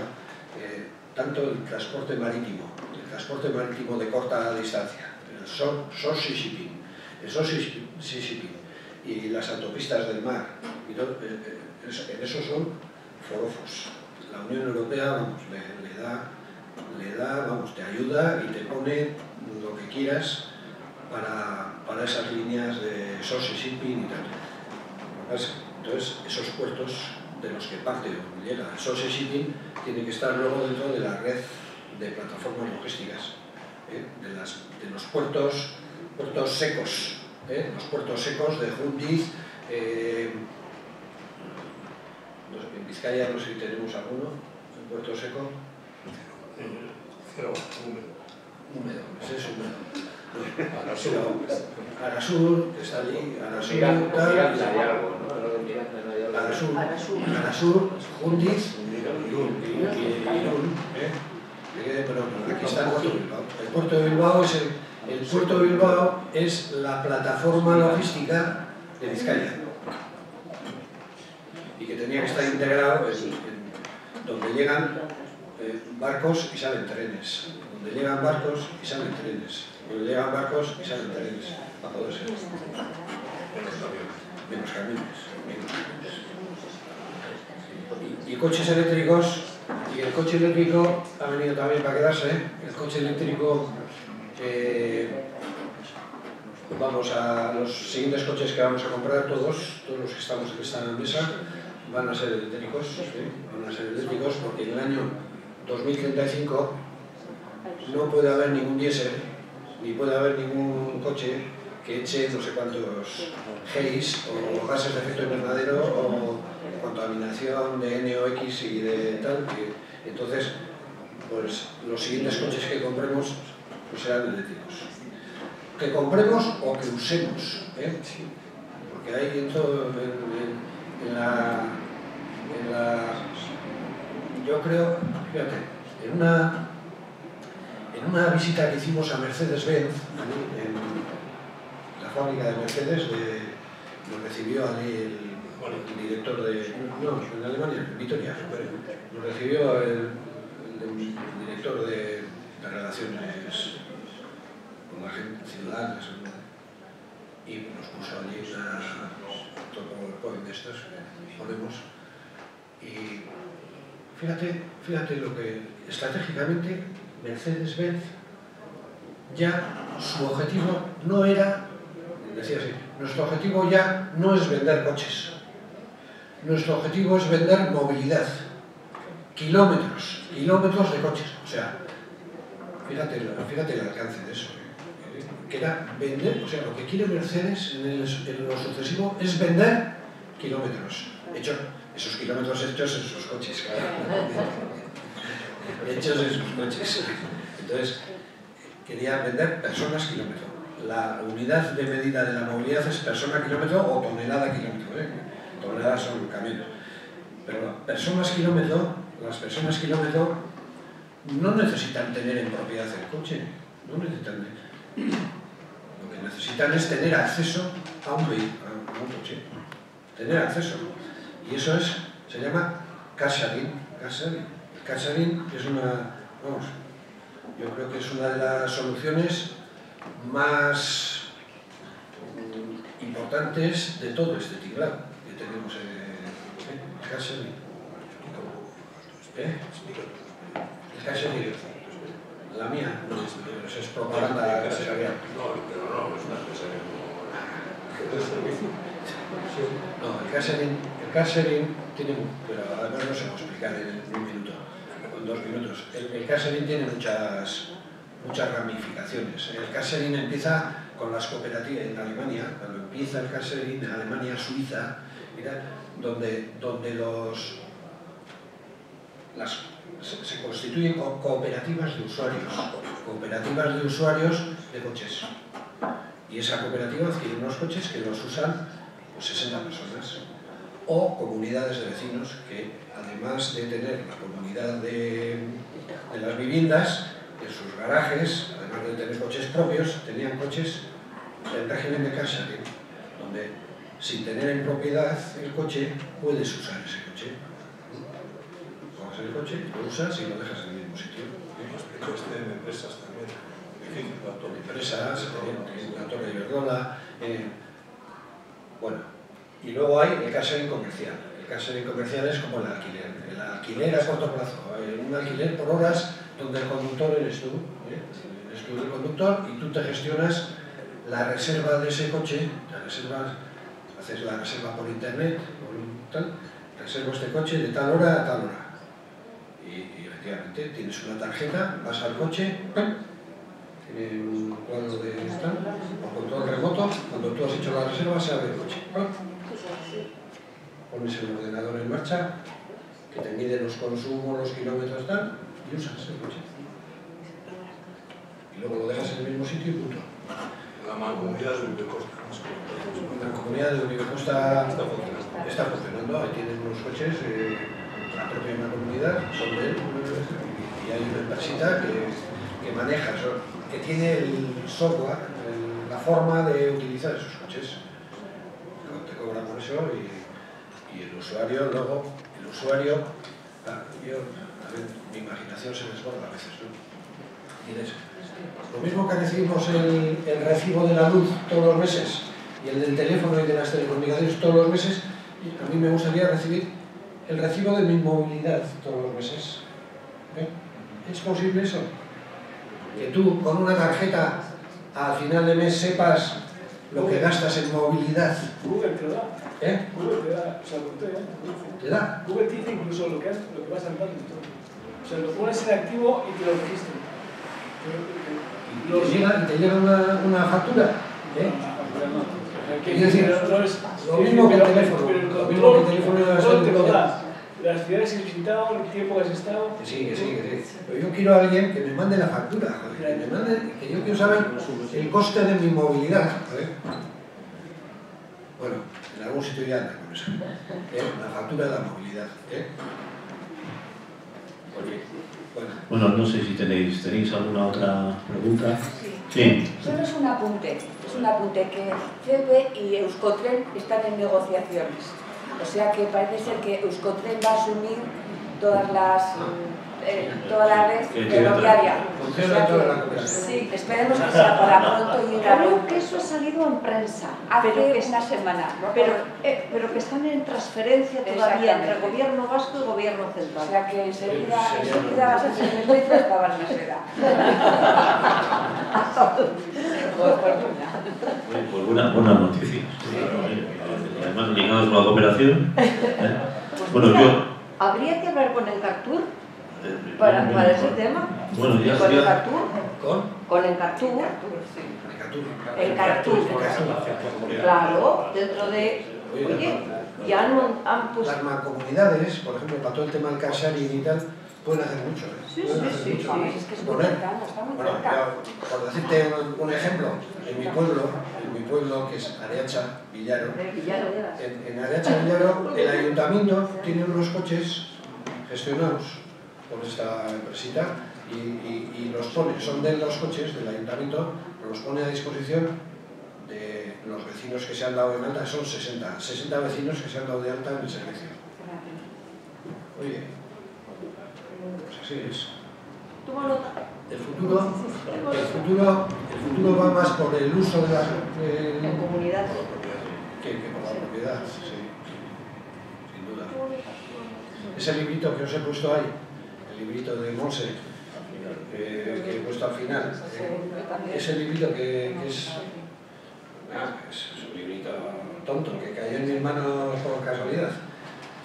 tanto el transporte marítimo, el transporte marítimo de corta distancia, social shipping, el social shipping y las autopistas del mar, eh, eh, en eso son forofos. La Unión Europea vamos, le, da, le da, vamos, te ayuda y te pone lo que quieras para, para esas líneas de social shipping y tal. Entonces, esos puertos de los que parte o llega el social shipping tiene que estar luego dentro de la red de plataformas logísticas ¿eh? de, las, de los puertos, puertos secos, ¿eh? los puertos secos de Jundiz, eh, en Vizcaya no sé si tenemos alguno, en puerto seco. Cero, húmedo. Húmedo, ese es húmedo. Arasur, que está allí, Arasur, tal, Arasur, Arasur. Está el puerto de Bilbao. El puerto de Bilbao es, el, el puerto de Bilbao es la plataforma logística de Vizcaya. Y que tenía que estar integrado en, en- donde llegan eh, barcos y salen trenes. Donde llegan barcos y salen trenes. Donde llegan barcos y salen trenes. A poder ser. Menos camiones. Y, coches eléctricos, y el coche eléctrico ha venido también para quedarse. ¿eh? El coche eléctrico, eh, vamos a los siguientes coches que vamos a comprar, todos, todos los que estamos que están en mesa, van a ser eléctricos, van a ser eléctricos porque en el año 2035 no puede haber ningún diésel, ni puede haber ningún coche que eche no sé cuántos GEIS o gases de efecto invernadero o contaminación de NOx y de tal. que- entonces, pues los siguientes coches que compremos pues serán eléctricos. Que compremos o que usemos, ¿eh? porque hay en todo, en, en- en la, en la, yo creo, fíjate, en una, en una visita que hicimos a Mercedes-Benz, en fábrica de Mercedes, de, nos recibió allí el, director de, no, en Alemania, Vitoria, nos recibió el, director de, de relaciones con la gente, ciudadanas, y nos puso allí una, todo PowerPoint de estos ponemos, y fíjate, fíjate lo que estratégicamente Mercedes-Benz ya su objetivo no era, decía así, nuestro objetivo ya no es vender coches, nuestro objetivo es vender movilidad, kilómetros, kilómetros de coches, o sea, fíjate, fíjate el alcance de eso, ¿eh? que era vender, o sea, lo que quiere Mercedes en, el- lo sucesivo es vender kilómetros, hecho, esos kilómetros hechos en sus coches, hechos en sus coches. Entonces, quería vender personas kilómetro. La unidad de medida de la movilidad es persona kilómetro o tonelada kilómetro. ¿eh? Toneladas son camiones. Pero personas kilómetro, las personas kilómetro no necesitan tener en propiedad el coche. No necesitan. Lo que necesitan es tener acceso a un vehículo, coche. Tener acceso. Y eso es, se llama sharing. Car sharing es una, vamos, yo creo que es una de las soluciones más mm, importantes de todo este tinglado que tenemos en sharing. ¿Eh? El sharing. La mía, no, es, es propaganda empresarial. No, pero no, es una empresa que... Es servicio. No, el car sharing, el car sharing tiene, pero además no se lo explicar en un minuto, en dos minutos. El, el tiene muchas, muchas ramificaciones. El car sharing empieza con las cooperativas en Alemania, cuando empieza el car sharing en Alemania, Suiza, donde, donde los, las, se, constituyen co- cooperativas de usuarios, cooperativas de usuarios de coches. Y esa cooperativa adquiere unos coches que los usan pues 60 personas. O comunidades de vecinos que, además de tener la comunidad de, de las viviendas, en sus garajes, además de tener coches propios, tenían coches en régimen de car sharing, donde sin tener en propiedad el coche, puedes usar ese coche. Coges el coche, lo usas y lo dejas en el mismo sitio. Este de empresas también. Tanto. empresas, en la Torre de Iberdrola, eh, bueno, y luego hay el car sharing comercial. El car sharing comercial es como el alquiler, el alquiler a corto plazo, eh, un alquiler por horas donde el conductor eres tú, ¿eh? eres tú el conductor y tú te gestionas la reserva de ese coche, la reservas, haces la reserva por internet, por un tal, reservo este coche de tal hora a tal hora. Y, efectivamente tienes una tarjeta, vas al coche, tiene un cuadro de stand, o control remoto, cuando tú has hecho la reserva se abre el coche. Pones el ordenador en marcha, que te mide los consumos, los kilómetros tal, y usas el coche. Y luego lo dejas en el mismo sitio y punto. La mancomunidad de Ubicosta. La comunidad de Ubicosta está funcionando, ahí tienen unos coches, eh, la propia comunidad, son de él, y hay una empresita que, que maneja, que tiene el software, el- la forma de utilizar esos coches. Te cobran por eso y, y el usuario luego, el usuario, yo, a ver, mi imaginación se desborda a veces, ¿no? Tienes lo mismo que recibimos el, el recibo de la luz todos los meses y el del teléfono y de las telecomunicaciones todos los meses, a mí me gustaría recibir el recibo de mi movilidad todos los meses. ¿Eh? ¿Es posible eso? Que tú con una tarjeta al final de mes sepas lo que gastas en movilidad. Google te lo da. ¿Eh? Google te da, o sea, lo te da. ¿Te da? Google te dice incluso lo que, has, lo que vas andando y todo. O sea, lo pones en activo y te lo registra. Y te llega, y te llega una, una factura. ¿eh? Decir, decir, no es- lo mismo que el teléfono, lo mismo que el teléfono el de las Las ciudades que has visitado, el tiempo que has estado. Que sí, que sí, que sí. Pero yo quiero a alguien que me mande la factura, joder, que me mande, que yo quiero saber el coste de mi movilidad. joder. Bueno, en algún sitio ya anda con eso. ¿eh? La factura de la movilidad. ¿eh? Oye, bueno. Bueno, no sé si tenéis, ¿tenéis alguna otra pregunta? Sí. Solo es un apunte, es un apunte que CEPE y Euskotren están en negociaciones. O sea que parece ser que Euskotren va a asumir todas las, mm, eh, toda la red Que tiene ferroviaria. otra- O sea. Sí, esperemos que sea para pronto y en la Creo que eso ha salido en prensa Hace pero que una está- semana. Pero, eh, pero que están en transferencia todavía entre Exactamente. gobierno vasco y gobierno central. O sea que enseguida, enseguida vas a ser el metro hasta fortuna. Pues buena, buenas noticias. Además, ligados con la cooperación. ¿eh? Bueno, yo... Habría que hablar con el Cartur eh, para, para ese tema. Bueno, ya- ¿Con el Cartur? ¿Con? Con el Cartur. El El Cartur. Claro, dentro de... Oye, ya han, mon- han puesto... Las mancomunidades, por ejemplo, para todo el tema del car sharing y tal, pueden hacer mucho. ¿eh? Sí, Pueden sí, sí, mucho. Es que es muy cercano, está muy bueno, cerca. yo, por decirte un, un ejemplo, en mi pueblo, pueblo que es Areacha, Villaro, De ya. en, en Areacha, Villaro, el ayuntamiento tiene unos coches gestionados por esta empresita y, y, y los pone, son de los coches del ayuntamiento, los pone a disposición de los vecinos que se han dado en alta, son 60, 60 vecinos que se han dado de alta en el servicio. Oye, pues así es. El futuro, el futuro, el futuro va más por el uso de las eh, En comunidad. que, que por la propiedad, sí, sin duda. Ese librito que os he puesto ahí, el librito de Monse, eh, que he puesto al final, eh, ese librito que, que es, ah, es, es un librito tonto, que cayó en mis manos por casualidad.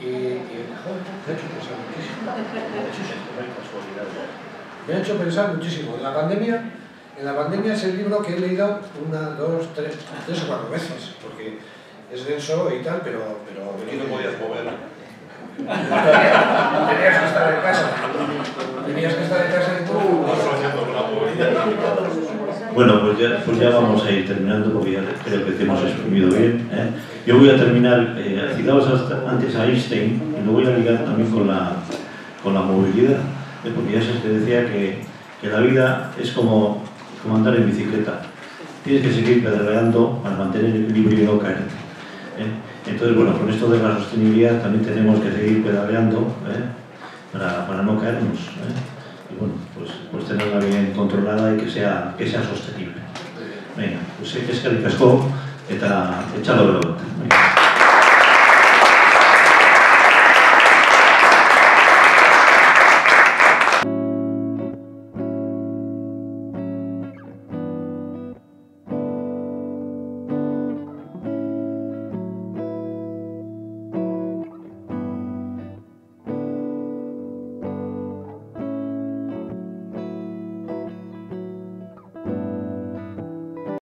Y, y joder, me ha hecho pensar muchísimo. Me ha hecho pensar muchísimo. En la pandemia, en la pandemia es el libro que he leído una, dos, tres, tres o cuatro veces, porque es denso y tal, pero... pero Aquí no podías mover. Tenías que estar en casa. Tenías que estar en casa y tú... Bueno, pues ya, pues ya vamos a ir terminando porque ya creo que te hemos exprimido bien. ¿eh? Yo voy a terminar, eh, citabas hasta- antes a Einstein y lo voy a ligar también con la, con la movilidad, ya se te decía que, que la vida es como, como andar en bicicleta. Tienes que seguir pedaleando para mantener el equilibrio y no caerte. ¿eh? Entonces, bueno, con esto de la sostenibilidad también tenemos que seguir pedaleando ¿eh? para, para no caernos. ¿eh? y bueno, pues, pues tenerla bien controlada y que sea, que sea sostenible. Venga, pues es que el casco eta echado de la